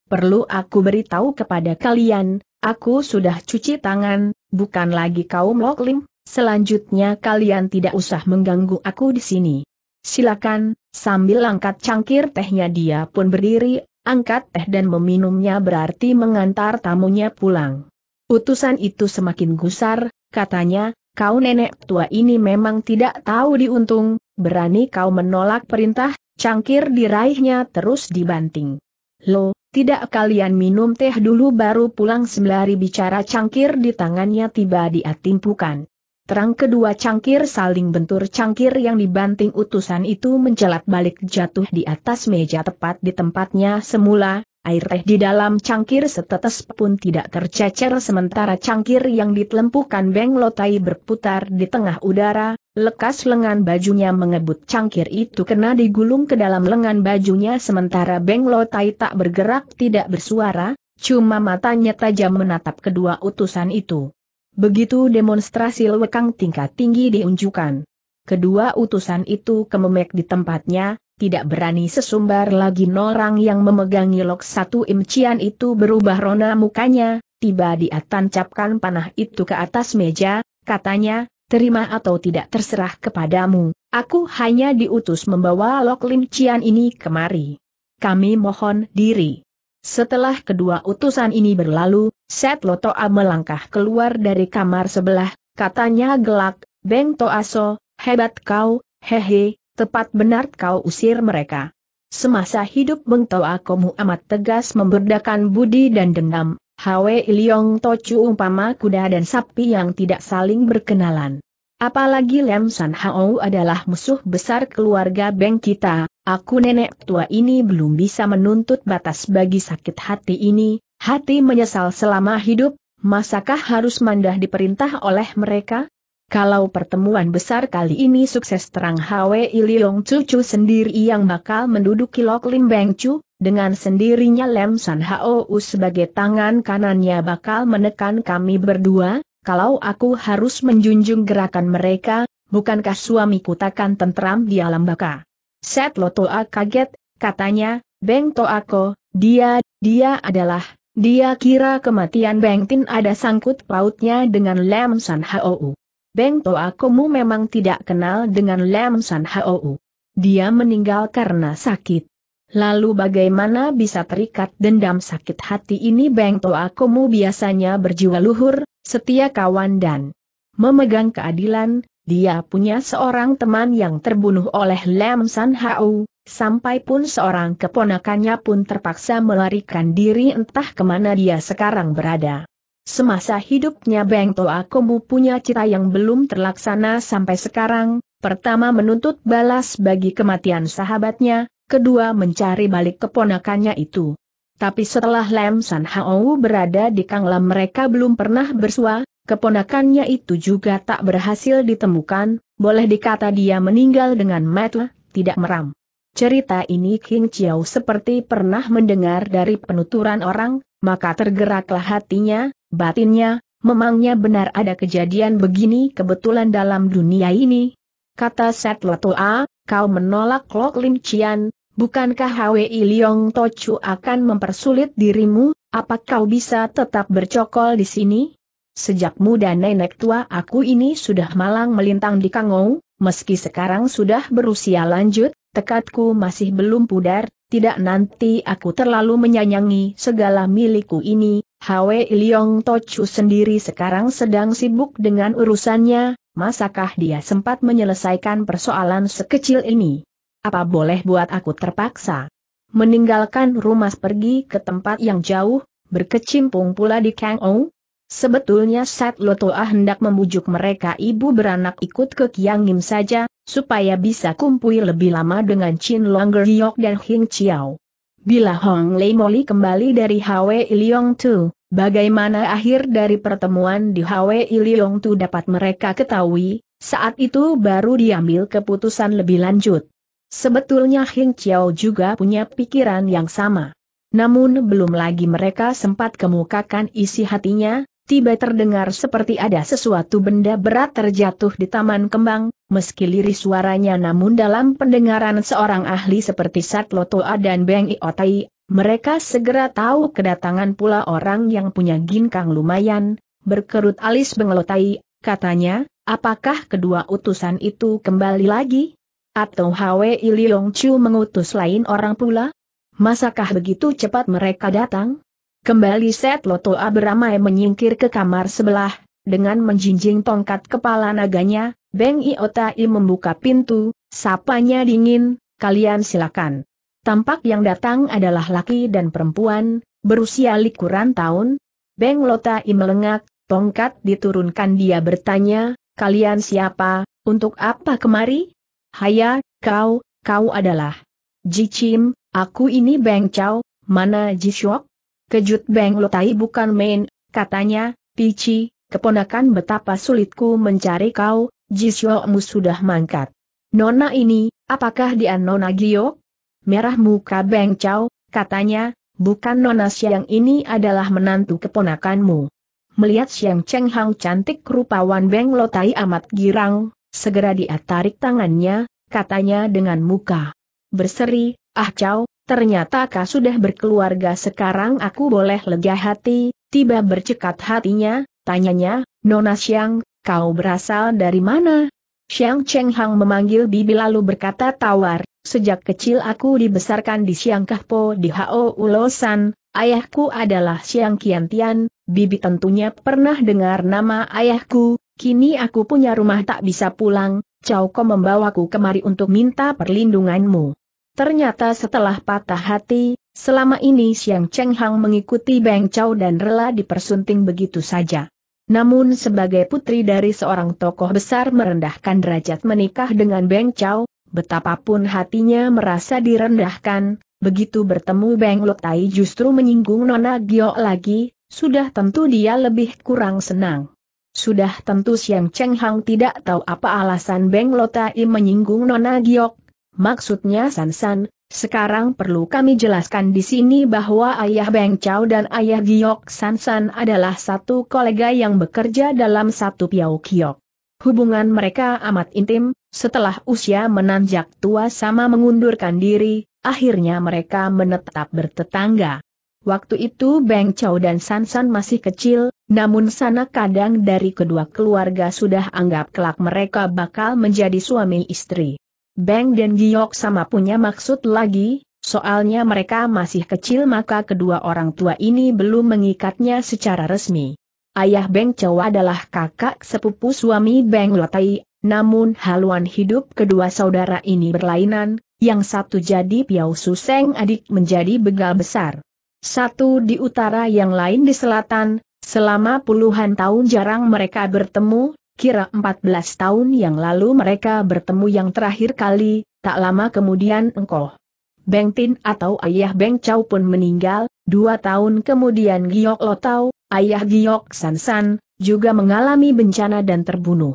perlu aku beritahu kepada kalian, aku sudah cuci tangan, bukan lagi kaum loklim, selanjutnya kalian tidak usah mengganggu aku di sini. Silakan, sambil angkat cangkir tehnya dia pun berdiri, angkat teh dan meminumnya berarti mengantar tamunya pulang. Utusan itu semakin gusar, katanya, kau nenek tua ini memang tidak tahu diuntung, berani kau menolak perintah, cangkir diraihnya terus dibanting. Lo, tidak kalian minum teh dulu baru pulang sembari bicara cangkir di tangannya tiba dia timpukan. Terang kedua cangkir saling bentur cangkir yang dibanting utusan itu menjelat balik jatuh di atas meja tepat di tempatnya semula, air teh di dalam cangkir setetes pun tidak tercecer sementara cangkir yang ditelempukan Beng Lotai berputar di tengah udara, lekas lengan bajunya mengebut cangkir itu kena digulung ke dalam lengan bajunya sementara Beng Lotai tak bergerak tidak bersuara, cuma matanya tajam menatap kedua utusan itu. Begitu demonstrasi lewekang tingkat tinggi diunjukkan. Kedua utusan itu kememek di tempatnya, tidak berani sesumbar lagi norang yang memegangi lok satu imcian itu berubah rona mukanya, tiba dia tancapkan panah itu ke atas meja, katanya, terima atau tidak terserah kepadamu, aku hanya diutus membawa lok limcian ini kemari. Kami mohon diri. Setelah kedua utusan ini berlalu, Set Lotoa melangkah keluar dari kamar sebelah, katanya gelak, Beng Toaso, hebat kau, hehe, tepat benar kau usir mereka. Semasa hidup Beng Toa Komu amat tegas memberdakan budi dan dendam, Hwe Iliong Tocu umpama kuda dan sapi yang tidak saling berkenalan. Apalagi Lem San Hao adalah musuh besar keluarga Beng kita, aku nenek tua ini belum bisa menuntut batas bagi sakit hati ini, hati menyesal selama hidup, masakah harus mandah diperintah oleh mereka? Kalau pertemuan besar kali ini sukses terang Hwe Iliong cucu sendiri yang bakal menduduki Lok Lim Beng Chu, dengan sendirinya Lem San Hao sebagai tangan kanannya bakal menekan kami berdua, kalau aku harus menjunjung gerakan mereka, bukankah suamiku takkan tentram di alam baka? Set Lotoa kaget, katanya, Beng Toako, dia, dia adalah, dia kira kematian Beng Tin ada sangkut pautnya dengan Lem San Hao. Beng Toa Komu memang tidak kenal dengan Lam San Hou. Dia meninggal karena sakit. Lalu bagaimana bisa terikat dendam sakit hati ini Beng Toa Komu biasanya berjiwa luhur, setia kawan dan memegang keadilan, dia punya seorang teman yang terbunuh oleh Lam San Hou, sampai pun seorang keponakannya pun terpaksa melarikan diri entah ke mana dia sekarang berada. Semasa hidupnya Beng Toa Komu punya cita yang belum terlaksana sampai sekarang, pertama menuntut balas bagi kematian sahabatnya, kedua mencari balik keponakannya itu. Tapi setelah Lem San Hao berada di Kanglam mereka belum pernah bersua, keponakannya itu juga tak berhasil ditemukan, boleh dikata dia meninggal dengan mata, tidak meram. Cerita ini King Chiao seperti pernah mendengar dari penuturan orang, maka tergeraklah hatinya, batinnya, memangnya benar ada kejadian begini kebetulan dalam dunia ini? Kata Set A, kau menolak Lok Lim Chian, bukankah Hwi Liong Tochu akan mempersulit dirimu, apa kau bisa tetap bercokol di sini? Sejak muda nenek tua aku ini sudah malang melintang di Kangou, meski sekarang sudah berusia lanjut, tekadku masih belum pudar, tidak nanti aku terlalu menyayangi segala milikku ini, Hwe Liong Tochu sendiri sekarang sedang sibuk dengan urusannya, masakah dia sempat menyelesaikan persoalan sekecil ini? Apa boleh buat aku terpaksa? Meninggalkan rumah pergi ke tempat yang jauh, berkecimpung pula di Kang Ou? Sebetulnya Sat Lotoa hendak membujuk mereka ibu beranak ikut ke Kiangim saja, supaya bisa kumpul lebih lama dengan Chin Longer Giok dan Hing Chiao. Bila Hong Lei Moli kembali dari Hwe Iliong Tu, bagaimana akhir dari pertemuan di Hwe Iliong Tu dapat mereka ketahui, saat itu baru diambil keputusan lebih lanjut. Sebetulnya Hing Chiao juga punya pikiran yang sama. Namun belum lagi mereka sempat kemukakan isi hatinya, tiba terdengar seperti ada sesuatu benda berat terjatuh di taman kembang, meski lirih suaranya namun dalam pendengaran seorang ahli seperti Satlotoa dan Beng Iotai, Mereka segera tahu kedatangan pula orang yang punya ginkang lumayan, berkerut alis bengelotai, katanya, apakah kedua utusan itu kembali lagi? Atau Hwe Iliong Chu mengutus lain orang pula? Masakah begitu cepat mereka datang? Kembali Set Loto beramai menyingkir ke kamar sebelah, dengan menjinjing tongkat kepala naganya, Beng Iotai membuka pintu, sapanya dingin, kalian silakan. Tampak yang datang adalah laki dan perempuan, berusia likuran tahun. Beng Lotai melengak, tongkat diturunkan dia bertanya, kalian siapa, untuk apa kemari? Haya, kau, kau adalah Ji Chim, aku ini Beng Chow, mana Ji Shok? Kejut Beng Lotai bukan main, katanya, Pici, keponakan betapa sulitku mencari kau, Jisyokmu sudah mangkat. Nona ini, apakah dia Nona Giok? Merah muka Beng Chow, katanya, bukan Nona Siang ini adalah menantu keponakanmu. Melihat Siang Cheng Hang cantik rupawan Beng Lotai amat girang, segera dia tarik tangannya, katanya dengan muka berseri, ah Chow, ternyata kau sudah berkeluarga sekarang aku boleh lega hati, tiba bercekat hatinya, tanyanya, Nona Xiang, kau berasal dari mana? Xiang Cheng Hang memanggil bibi lalu berkata tawar, sejak kecil aku dibesarkan di Xiang Kahpo di Hao Ulosan, ayahku adalah Xiang Kiantian, bibi tentunya pernah dengar nama ayahku, kini aku punya rumah tak bisa pulang, Cao Ko membawaku kemari untuk minta perlindunganmu. Ternyata setelah patah hati, selama ini Siang Cheng Hang mengikuti Beng Chao dan rela dipersunting begitu saja. Namun sebagai putri dari seorang tokoh besar merendahkan derajat menikah dengan Beng Chao, betapapun hatinya merasa direndahkan, begitu bertemu Beng Lotai justru menyinggung Nona Gio lagi, sudah tentu dia lebih kurang senang. Sudah tentu Siang Cheng Hang tidak tahu apa alasan Beng Lotai menyinggung Nona Giok, Maksudnya San San, sekarang perlu kami jelaskan di sini bahwa ayah Beng Chow dan ayah Giok San San adalah satu kolega yang bekerja dalam satu piau kiok. Hubungan mereka amat intim, setelah usia menanjak tua sama mengundurkan diri, akhirnya mereka menetap bertetangga. Waktu itu Beng Chow dan San San masih kecil, namun sana kadang dari kedua keluarga sudah anggap kelak mereka bakal menjadi suami istri. Beng dan Giok sama punya maksud lagi, soalnya mereka masih kecil maka kedua orang tua ini belum mengikatnya secara resmi. Ayah Beng Chow adalah kakak sepupu suami Beng Lotai, namun haluan hidup kedua saudara ini berlainan, yang satu jadi Piau Suseng adik menjadi begal besar. Satu di utara yang lain di selatan, selama puluhan tahun jarang mereka bertemu, Kira 14 tahun yang lalu mereka bertemu yang terakhir kali, tak lama kemudian engkau. Beng Tin atau ayah Beng Chow pun meninggal, dua tahun kemudian Giok Lo Tau, ayah Giok San San, juga mengalami bencana dan terbunuh.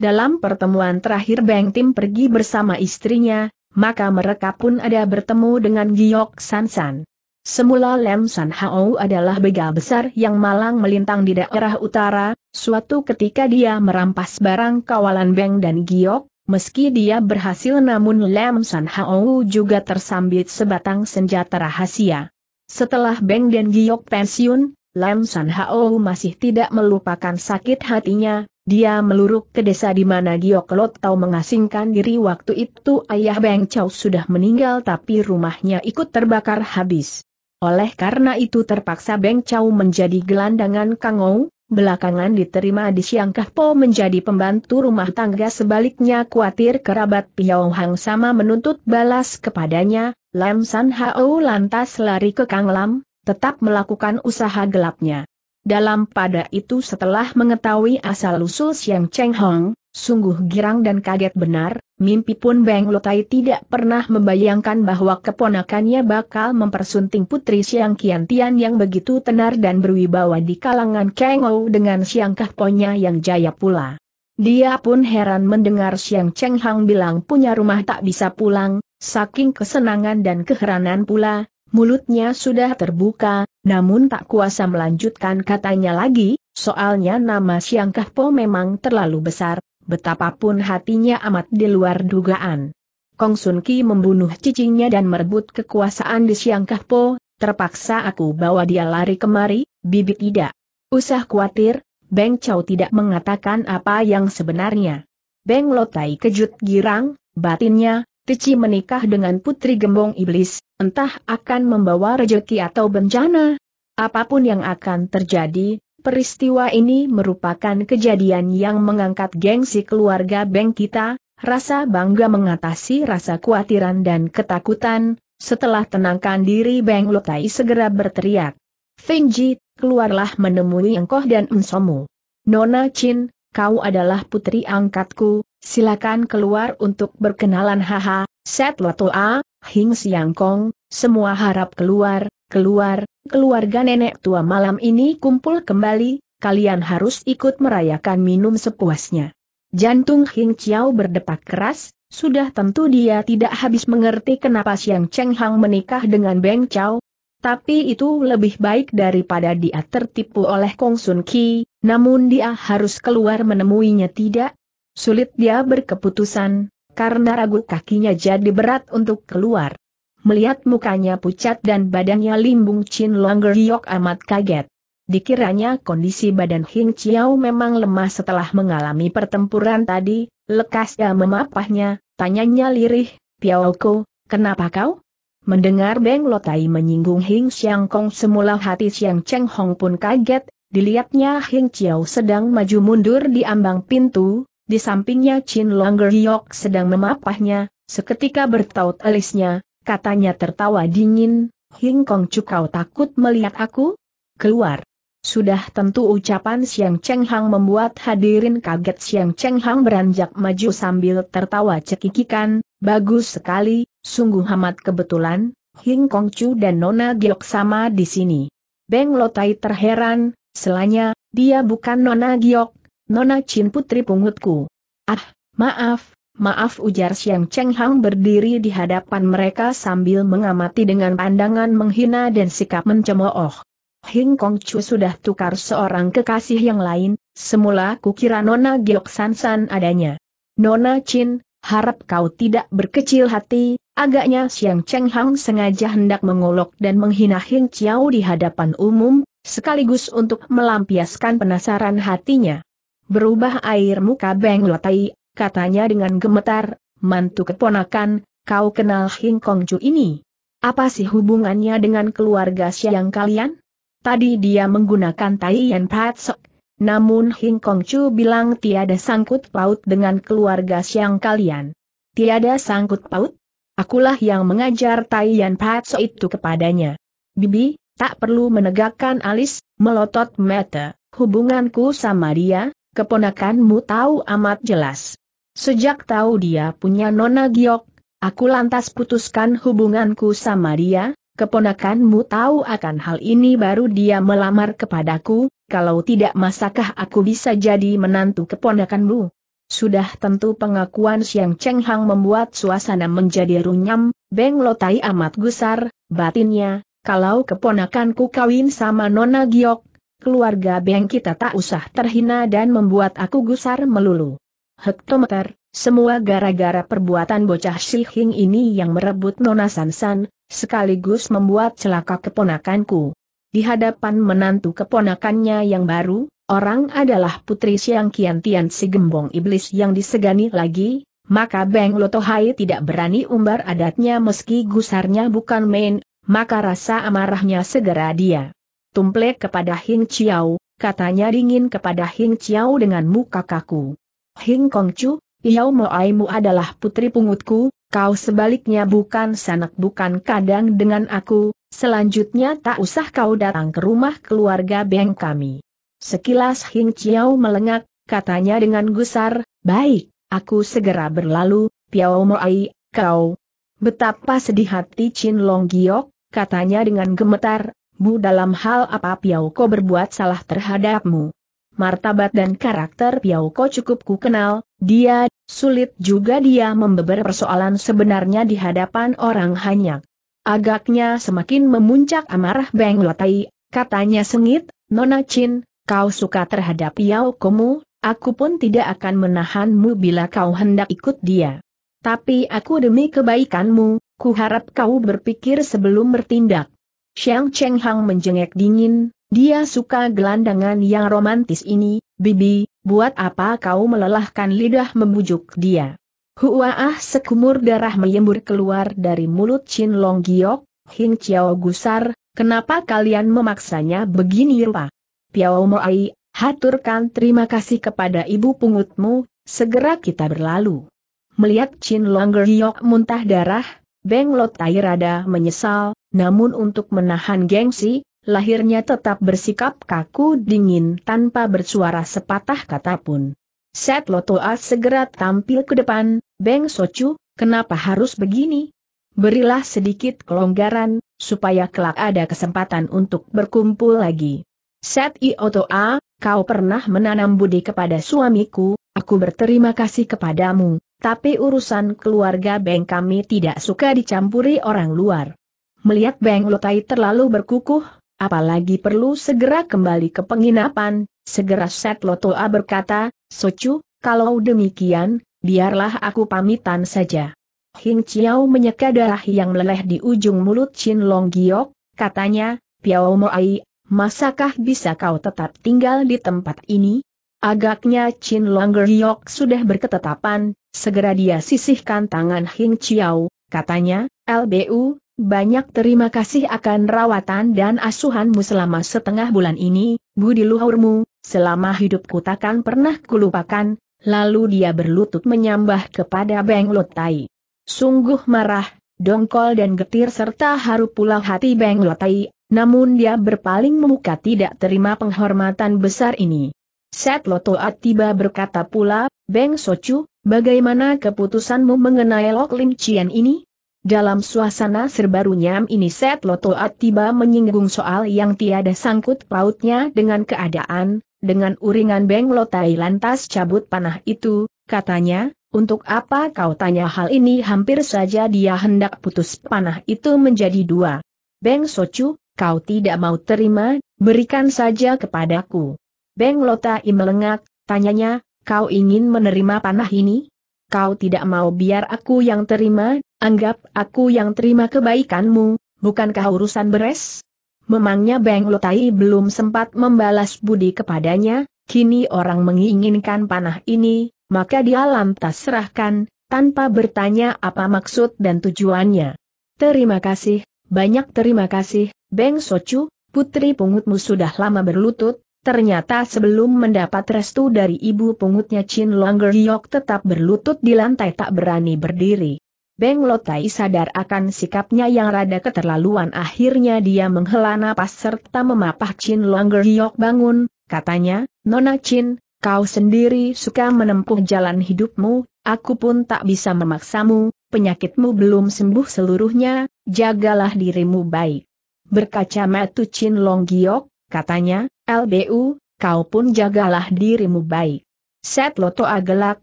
Dalam pertemuan terakhir Beng Tim pergi bersama istrinya, maka mereka pun ada bertemu dengan Giok San San. Semula Lem San Hao adalah begal besar yang malang melintang di daerah utara, suatu ketika dia merampas barang kawalan Beng dan Giok, meski dia berhasil namun Lem San Hao juga tersambit sebatang senjata rahasia. Setelah Beng dan Giok pensiun, Lem San Hao masih tidak melupakan sakit hatinya, dia meluruk ke desa di mana Giok Lot tahu mengasingkan diri waktu itu ayah Beng Chow sudah meninggal tapi rumahnya ikut terbakar habis. Oleh karena itu terpaksa Beng Chow menjadi gelandangan Kangou, belakangan diterima di Siang Po menjadi pembantu rumah tangga sebaliknya khawatir kerabat Piao Hang sama menuntut balas kepadanya, Lam San Hao lantas lari ke Kang Lam, tetap melakukan usaha gelapnya. Dalam pada itu setelah mengetahui asal-usul Siang Cheng Hong, Sungguh girang dan kaget benar, mimpi pun Beng Lotai tidak pernah membayangkan bahwa keponakannya bakal mempersunting putri Siang Kiantian yang begitu tenar dan berwibawa di kalangan Kengou dengan Siang Kahponya yang jaya pula. Dia pun heran mendengar Siang Cheng Hang bilang punya rumah tak bisa pulang, saking kesenangan dan keheranan pula, mulutnya sudah terbuka, namun tak kuasa melanjutkan katanya lagi, soalnya nama Siang Kahpo memang terlalu besar, betapapun hatinya amat di luar dugaan. Kong Sun Ki membunuh cicingnya dan merebut kekuasaan di Siang Kahpo, terpaksa aku bawa dia lari kemari, bibit tidak. Usah khawatir, Beng Chow tidak mengatakan apa yang sebenarnya. Beng Lotai kejut girang, batinnya, Tici menikah dengan putri gembong iblis, entah akan membawa rejeki atau bencana. Apa pun yang akan terjadi, peristiwa ini merupakan kejadian yang mengangkat gengsi keluarga Beng kita, rasa bangga mengatasi rasa khawatiran dan ketakutan, setelah tenangkan diri Beng Lotai segera berteriak. Fengji, keluarlah menemui engkau dan ensomu. Nona Chin, kau adalah putri angkatku, silakan keluar untuk berkenalan haha, Set Loto A, Hing Siang Kong, semua harap keluar, keluar, keluarga nenek tua malam ini kumpul kembali, kalian harus ikut merayakan minum sepuasnya. Jantung Hing Chiao berdetak keras, sudah tentu dia tidak habis mengerti kenapa Siang Cheng Hang menikah dengan Beng Chao. Tapi itu lebih baik daripada dia tertipu oleh Kong Sun Ki, namun dia harus keluar menemuinya tidak. Sulit dia berkeputusan, karena ragu kakinya jadi berat untuk keluar. Melihat mukanya pucat dan badannya limbung Chin Longer Yok amat kaget. Dikiranya kondisi badan Hing Chiao memang lemah setelah mengalami pertempuran tadi, Lekas dia memapahnya, tanyanya lirih, Piaoko, kenapa kau? Mendengar Beng Lotai menyinggung Hing Xiang Kong semula hati Xiang Cheng Hong pun kaget, dilihatnya Hing Chiao sedang maju mundur di ambang pintu, di sampingnya Chin Longer Yok sedang memapahnya, seketika bertaut alisnya, katanya tertawa dingin, Hing Kong Cukau takut melihat aku? Keluar. Sudah tentu ucapan Siang Cheng Hang membuat hadirin kaget Siang Cheng Hang beranjak maju sambil tertawa cekikikan, bagus sekali, sungguh amat kebetulan, Hing Kong Chu dan Nona Giok sama di sini. Beng Lotai terheran, selanya, dia bukan Nona Giok, Nona Chin putri pungutku. Ah, maaf, maaf ujar Siang Cheng Hang berdiri di hadapan mereka sambil mengamati dengan pandangan menghina dan sikap mencemooh. Hing Kong Chu sudah tukar seorang kekasih yang lain, semula kukira Nona Giok San San adanya. Nona Chin, harap kau tidak berkecil hati, agaknya Siang Cheng Hang sengaja hendak mengolok dan menghina Hing Chiao di hadapan umum, sekaligus untuk melampiaskan penasaran hatinya. Berubah air muka Beng Lotai, katanya dengan gemetar, mantu keponakan, kau kenal Hing Kong Chu ini? Apa sih hubungannya dengan keluarga Siang kalian? Tadi dia menggunakan Taiyan Patsok, namun Hing Kong Chu bilang tiada sangkut paut dengan keluarga siang kalian. Tiada sangkut paut? Akulah yang mengajar Taiyan Patsok itu kepadanya. Bibi, tak perlu menegakkan alis, melotot mata, hubunganku sama dia, keponakanmu tahu amat jelas. Sejak tahu dia punya nona giok, aku lantas putuskan hubunganku sama dia, keponakanmu tahu akan hal ini baru dia melamar kepadaku, kalau tidak masakah aku bisa jadi menantu keponakanmu? Sudah tentu pengakuan Siang Cheng Hang membuat suasana menjadi runyam, Beng Lotai amat gusar, batinnya, kalau keponakanku kawin sama Nona Giok, keluarga Beng kita tak usah terhina dan membuat aku gusar melulu. Hektometer, semua gara-gara perbuatan bocah Hing ini yang merebut Nona Sansan, sekaligus membuat celaka keponakanku. Di hadapan menantu keponakannya yang baru, orang adalah putri Siang Kian Tian si gembong iblis yang disegani lagi, maka Beng Lotohai tidak berani umbar adatnya meski gusarnya bukan main, maka rasa amarahnya segera dia. Tumplek kepada Hing Chiao, katanya dingin kepada Hing Chiao dengan muka kaku. Hing Kongcu, Yao Moaimu adalah putri pungutku, kau sebaliknya bukan sanak bukan kadang dengan aku, selanjutnya tak usah kau datang ke rumah keluarga Beng kami. Sekilas Hing Chiao melengak, katanya dengan gusar, baik, aku segera berlalu, Piao Moai, kau. Betapa sedih hati Chin Long Giok, katanya dengan gemetar, Bu dalam hal apa Piao Ko berbuat salah terhadapmu martabat dan karakter Piauko cukup ku kenal, dia, sulit juga dia membeber persoalan sebenarnya di hadapan orang hanyak. Agaknya semakin memuncak amarah Beng Lotai, katanya sengit, Nona Chin, kau suka terhadap Piaukomu, aku pun tidak akan menahanmu bila kau hendak ikut dia. Tapi aku demi kebaikanmu, ku harap kau berpikir sebelum bertindak. Xiang Cheng Hang menjengek dingin, dia suka gelandangan yang romantis ini, Bibi, buat apa kau melelahkan lidah membujuk dia? Huaah sekumur darah menyembur keluar dari mulut Chin Long Giok, Hing Chiao gusar, kenapa kalian memaksanya begini rupa? Piao Moai, haturkan terima kasih kepada ibu pungutmu, segera kita berlalu. Melihat Chin Long Giok muntah darah, Beng Lotai rada menyesal, namun untuk menahan gengsi, lahirnya tetap bersikap kaku dingin tanpa bersuara sepatah kata pun. Set Lotoa segera tampil ke depan, Beng Socu, kenapa harus begini? Berilah sedikit kelonggaran, supaya kelak ada kesempatan untuk berkumpul lagi. Set Iotoa, kau pernah menanam budi kepada suamiku, aku berterima kasih kepadamu, tapi urusan keluarga Beng kami tidak suka dicampuri orang luar. Melihat Beng Lotai terlalu berkukuh, apalagi perlu segera kembali ke penginapan, segera Set Lotoa berkata, Socu, kalau demikian, biarlah aku pamitan saja. Hing Chiao menyeka darah yang meleleh di ujung mulut Chin Long Giok, katanya, Piao Moai, masakah bisa kau tetap tinggal di tempat ini? Agaknya Chin Long Giok sudah berketetapan, segera dia sisihkan tangan Hing Chiao, katanya, LBU, banyak terima kasih akan rawatan dan asuhanmu selama setengah bulan ini, budi luhurmu, selama hidupku takkan pernah kulupakan, lalu dia berlutut menyambah kepada Beng Lotai. Sungguh marah, dongkol dan getir serta haru pula hati Beng Lotai, namun dia berpaling memuka tidak terima penghormatan besar ini. Set Lotoat tiba berkata pula, Beng Socu, bagaimana keputusanmu mengenai Lok Lim Chien ini? Dalam suasana serba runyam ini Set Loto tiba menyinggung soal yang tiada sangkut pautnya dengan keadaan, dengan uringan Beng Lotai lantas cabut panah itu, katanya, untuk apa kau tanya hal ini hampir saja dia hendak putus panah itu menjadi dua. Beng Socu, kau tidak mau terima, berikan saja kepadaku. Beng Lotai melengak, tanyanya, kau ingin menerima panah ini? kau tidak mau biar aku yang terima, anggap aku yang terima kebaikanmu, bukankah urusan beres? Memangnya Beng Lotai belum sempat membalas budi kepadanya, kini orang menginginkan panah ini, maka dia lantas serahkan, tanpa bertanya apa maksud dan tujuannya. Terima kasih, banyak terima kasih, Beng Socu, putri pungutmu sudah lama berlutut, Ternyata sebelum mendapat restu dari ibu pungutnya Chin Longer Yok tetap berlutut di lantai tak berani berdiri. Beng Lotai sadar akan sikapnya yang rada keterlaluan. Akhirnya dia menghela napas serta memapah Chin Longer Yok bangun, katanya, Nona Chin, kau sendiri suka menempuh jalan hidupmu, aku pun tak bisa memaksamu, penyakitmu belum sembuh seluruhnya, jagalah dirimu baik. Berkaca matu Chin Long Giok, katanya, LBU, kau pun jagalah dirimu baik. Set Loto agelak,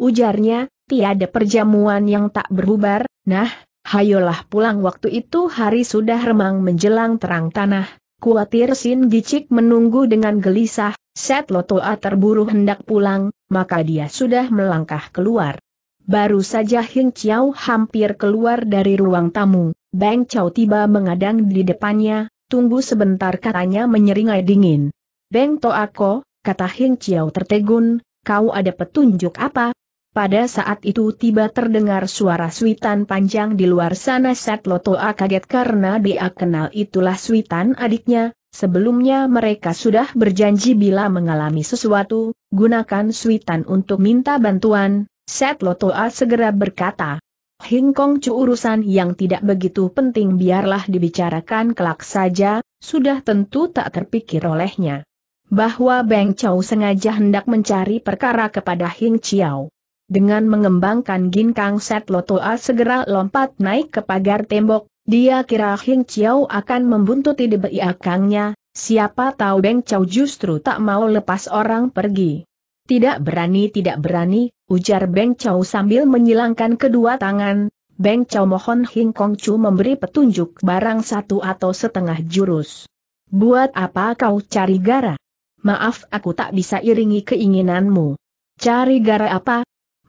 ujarnya, tiada perjamuan yang tak berbubar, nah, hayolah pulang waktu itu hari sudah remang menjelang terang tanah, kuatir Sin Gicik menunggu dengan gelisah, Set Lotoa terburu hendak pulang, maka dia sudah melangkah keluar. Baru saja Hing Chiao hampir keluar dari ruang tamu, Bang Chao tiba mengadang di depannya, tunggu sebentar katanya menyeringai dingin. Beng Toako, kata Hing Chiao tertegun, kau ada petunjuk apa? Pada saat itu tiba terdengar suara suitan panjang di luar sana Set Lotoa kaget karena dia kenal itulah suitan adiknya, sebelumnya mereka sudah berjanji bila mengalami sesuatu, gunakan suitan untuk minta bantuan, Set Lotoa segera berkata. Hing Kong Cu urusan yang tidak begitu penting biarlah dibicarakan kelak saja, sudah tentu tak terpikir olehnya bahwa Beng Chow sengaja hendak mencari perkara kepada Hing Chiao. Dengan mengembangkan ginkang set lotoa segera lompat naik ke pagar tembok, dia kira Hing Chiao akan membuntuti di belakangnya, siapa tahu Beng Chow justru tak mau lepas orang pergi. Tidak berani tidak berani, ujar Beng Chow sambil menyilangkan kedua tangan, Beng Chow mohon Hing Kong Chu memberi petunjuk barang satu atau setengah jurus. Buat apa kau cari gara? Maaf aku tak bisa iringi keinginanmu. Cari gara apa?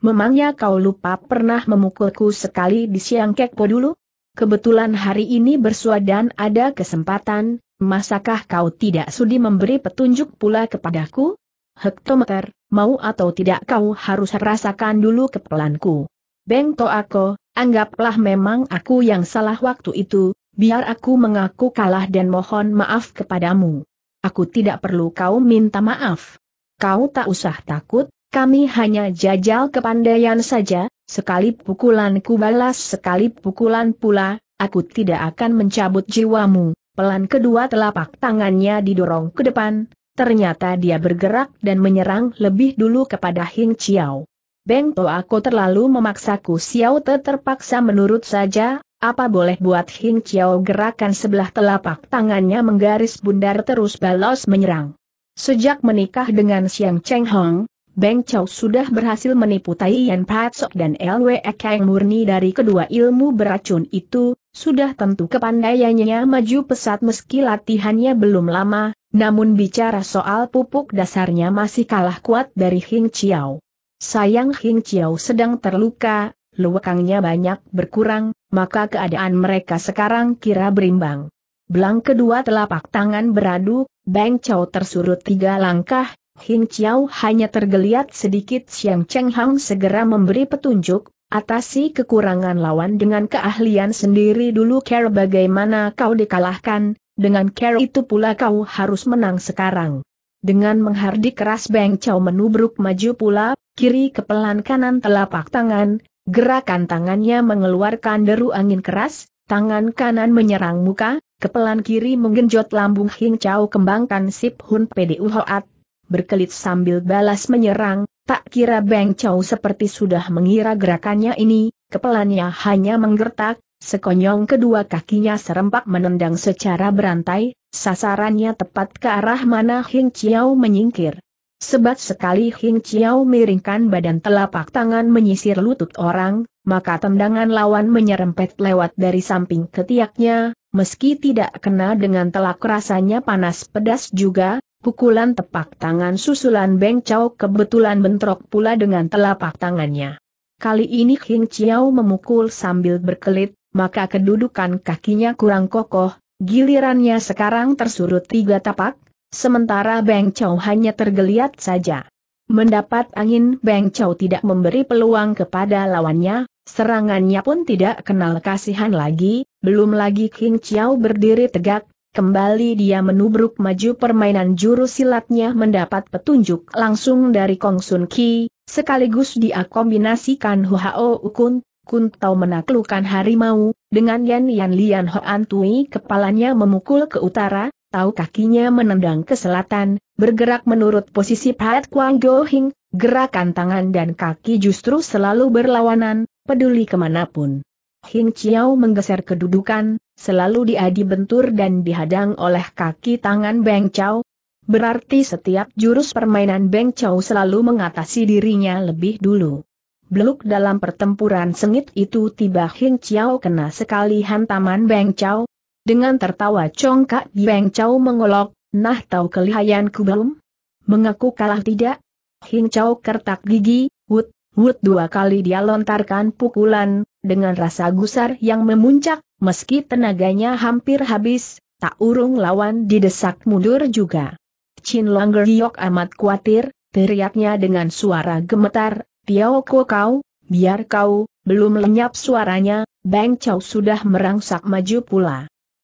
Memangnya kau lupa pernah memukulku sekali di Siang Kekpo dulu? Kebetulan hari ini bersua dan ada kesempatan, masakah kau tidak sudi memberi petunjuk pula kepadaku? Hektometer, mau atau tidak kau harus rasakan dulu kepelanku. Beng aku, anggaplah memang aku yang salah waktu itu, biar aku mengaku kalah dan mohon maaf kepadamu. Aku tidak perlu kau minta maaf. Kau tak usah takut, kami hanya jajal kepandaian saja, sekali pukulan ku balas sekali pukulan pula, aku tidak akan mencabut jiwamu. Pelan kedua telapak tangannya didorong ke depan, ternyata dia bergerak dan menyerang lebih dulu kepada Hing Chiao. Beng To aku terlalu memaksaku Xiao Te terpaksa menurut saja, apa boleh buat Hing Chiao gerakan sebelah telapak tangannya menggaris bundar terus balas menyerang. Sejak menikah dengan Xiang Cheng Hong, Beng Chao sudah berhasil menipu Tai Yan Patsok dan Lwe Kang murni dari kedua ilmu beracun itu, sudah tentu kepandaiannya maju pesat meski latihannya belum lama, namun bicara soal pupuk dasarnya masih kalah kuat dari Hing Chiao. Sayang Hing Chiao sedang terluka, luwekangnya banyak berkurang, maka keadaan mereka sekarang kira berimbang. Belang kedua telapak tangan beradu, Beng Chao tersurut tiga langkah, Hing Chiao hanya tergeliat sedikit Siang Cheng Hang segera memberi petunjuk, atasi kekurangan lawan dengan keahlian sendiri dulu care bagaimana kau dikalahkan, dengan care itu pula kau harus menang sekarang. Dengan menghardik keras Beng Chao menubruk maju pula, kiri kepelan kanan telapak tangan, gerakan tangannya mengeluarkan deru angin keras, tangan kanan menyerang muka, kepelan kiri menggenjot lambung Hing Chao kembangkan Sip Hun PDU Hoat, berkelit sambil balas menyerang, tak kira Beng Chao seperti sudah mengira gerakannya ini, kepelannya hanya menggertak, sekonyong kedua kakinya serempak menendang secara berantai, sasarannya tepat ke arah mana Hing Chiao menyingkir. Sebat sekali Hing Chiao miringkan badan telapak tangan menyisir lutut orang, maka tendangan lawan menyerempet lewat dari samping ketiaknya, meski tidak kena dengan telak rasanya panas pedas juga, pukulan tepak tangan susulan Beng Chao kebetulan bentrok pula dengan telapak tangannya. Kali ini Hing Chiao memukul sambil berkelit, maka kedudukan kakinya kurang kokoh, gilirannya sekarang tersurut tiga tapak, sementara Beng Chow hanya tergeliat saja. Mendapat angin Beng Chow tidak memberi peluang kepada lawannya, serangannya pun tidak kenal kasihan lagi, belum lagi King Chiao berdiri tegak, kembali dia menubruk maju permainan jurus silatnya mendapat petunjuk langsung dari Kong Sun Ki, sekaligus dia kombinasikan Hao Ukun, Kun Tau menaklukkan harimau, dengan Yan Yan Lian Hoan Tui kepalanya memukul ke utara, tahu kakinya menendang ke selatan, bergerak menurut posisi Pat Kuang Go Hing, gerakan tangan dan kaki justru selalu berlawanan, peduli ke mana pun. Hing Chiao menggeser kedudukan, selalu diadi bentur dan dihadang oleh kaki tangan Beng Chao. Berarti setiap jurus permainan Beng Chao selalu mengatasi dirinya lebih dulu. Beluk dalam pertempuran sengit itu tiba Hing Chiao kena sekali hantaman Beng Chao, dengan tertawa congkak Beng Chow mengolok, nah tahu kelihayanku belum? Mengaku kalah tidak? Hing kertak gigi, wut, wut dua kali dia lontarkan pukulan, dengan rasa gusar yang memuncak, meski tenaganya hampir habis, tak urung lawan didesak mundur juga. Chin Longer Giok amat khawatir, teriaknya dengan suara gemetar, Piao Ko kau, biar kau, belum lenyap suaranya, Beng Chow sudah merangsak maju pula.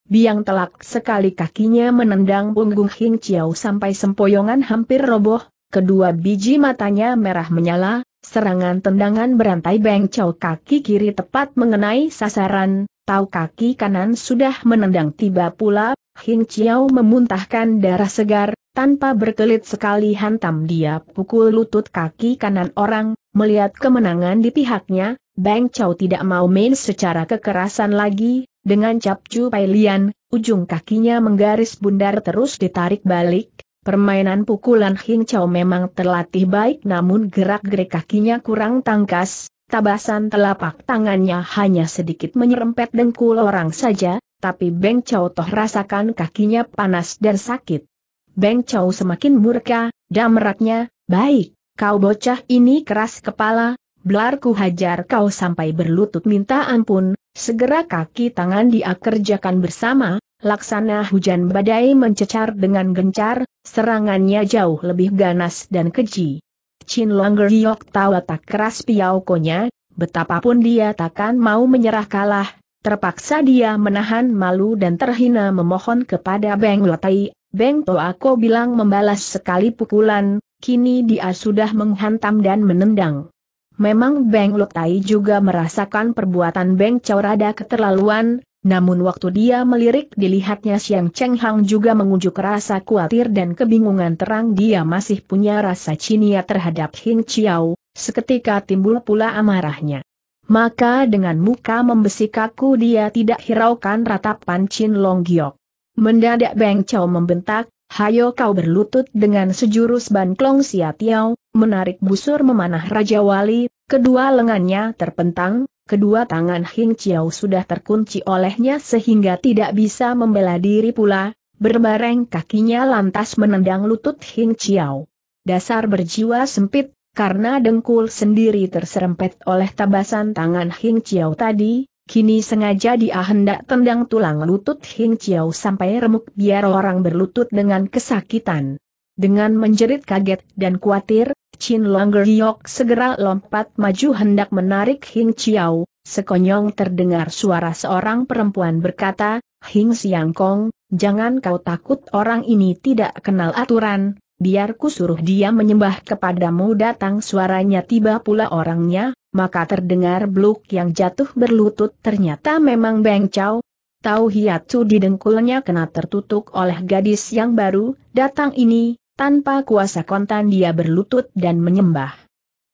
Biang telak sekali kakinya menendang punggung Hing Chiao sampai sempoyongan hampir roboh, kedua biji matanya merah menyala, serangan tendangan berantai Beng Chow kaki kiri tepat mengenai sasaran, tahu kaki kanan sudah menendang tiba pula, Hing Chiao memuntahkan darah segar, tanpa berkelit sekali hantam dia pukul lutut kaki kanan orang, melihat kemenangan di pihaknya, Beng Chow tidak mau main secara kekerasan lagi, dengan cap Pai Lian, ujung kakinya menggaris bundar terus ditarik balik, permainan pukulan Hing Chow memang terlatih baik namun gerak-gerik kakinya kurang tangkas, tabasan telapak tangannya hanya sedikit menyerempet dengkul orang saja, tapi Beng Chow toh rasakan kakinya panas dan sakit. Beng Chow semakin murka, dameratnya, baik, kau bocah ini keras kepala, belar ku hajar kau sampai berlutut. Minta ampun, Segera kaki tangan dia kerjakan bersama, laksana hujan badai mencecar dengan gencar, serangannya jauh lebih ganas dan keji. Chin Longer Yok tawa tak keras piaukonya, betapapun dia takkan mau menyerah kalah, terpaksa dia menahan malu dan terhina memohon kepada Beng Lotai, Beng Toako bilang membalas sekali pukulan, kini dia sudah menghantam dan menendang. Memang Beng Lotai juga merasakan perbuatan Beng Chow rada keterlaluan, namun waktu dia melirik dilihatnya Siang Cheng Hang juga mengunjuk rasa khawatir dan kebingungan terang dia masih punya rasa cinia terhadap Hing Chiao, seketika timbul pula amarahnya. Maka dengan muka membesi kaku dia tidak hiraukan ratapan Chin Long Giok. Mendadak Beng Chow membentak, Hayo kau berlutut dengan sejurus ban klong sia tiao, menarik busur memanah Raja Wali, kedua lengannya terpentang, kedua tangan Hing Chiao sudah terkunci olehnya sehingga tidak bisa membela diri pula, berbareng kakinya lantas menendang lutut Hing Chiao. Dasar berjiwa sempit, karena dengkul sendiri terserempet oleh tabasan tangan Hing Chiao tadi, kini sengaja dia hendak tendang tulang lutut Hing Chiao sampai remuk biar orang berlutut dengan kesakitan. Dengan menjerit kaget dan khawatir, Chin Longer Yok segera lompat maju hendak menarik Hing Chiao, sekonyong terdengar suara seorang perempuan berkata, Hing Siang Kong, jangan kau takut orang ini tidak kenal aturan, biar ku suruh dia menyembah kepadamu. Datang suaranya tiba pula orangnya, maka terdengar bluk yang jatuh berlutut. Ternyata memang Beng Chow, tahu hiatu di dengkulnya kena tertutup oleh gadis yang baru datang ini, tanpa kuasa kontan dia berlutut dan menyembah.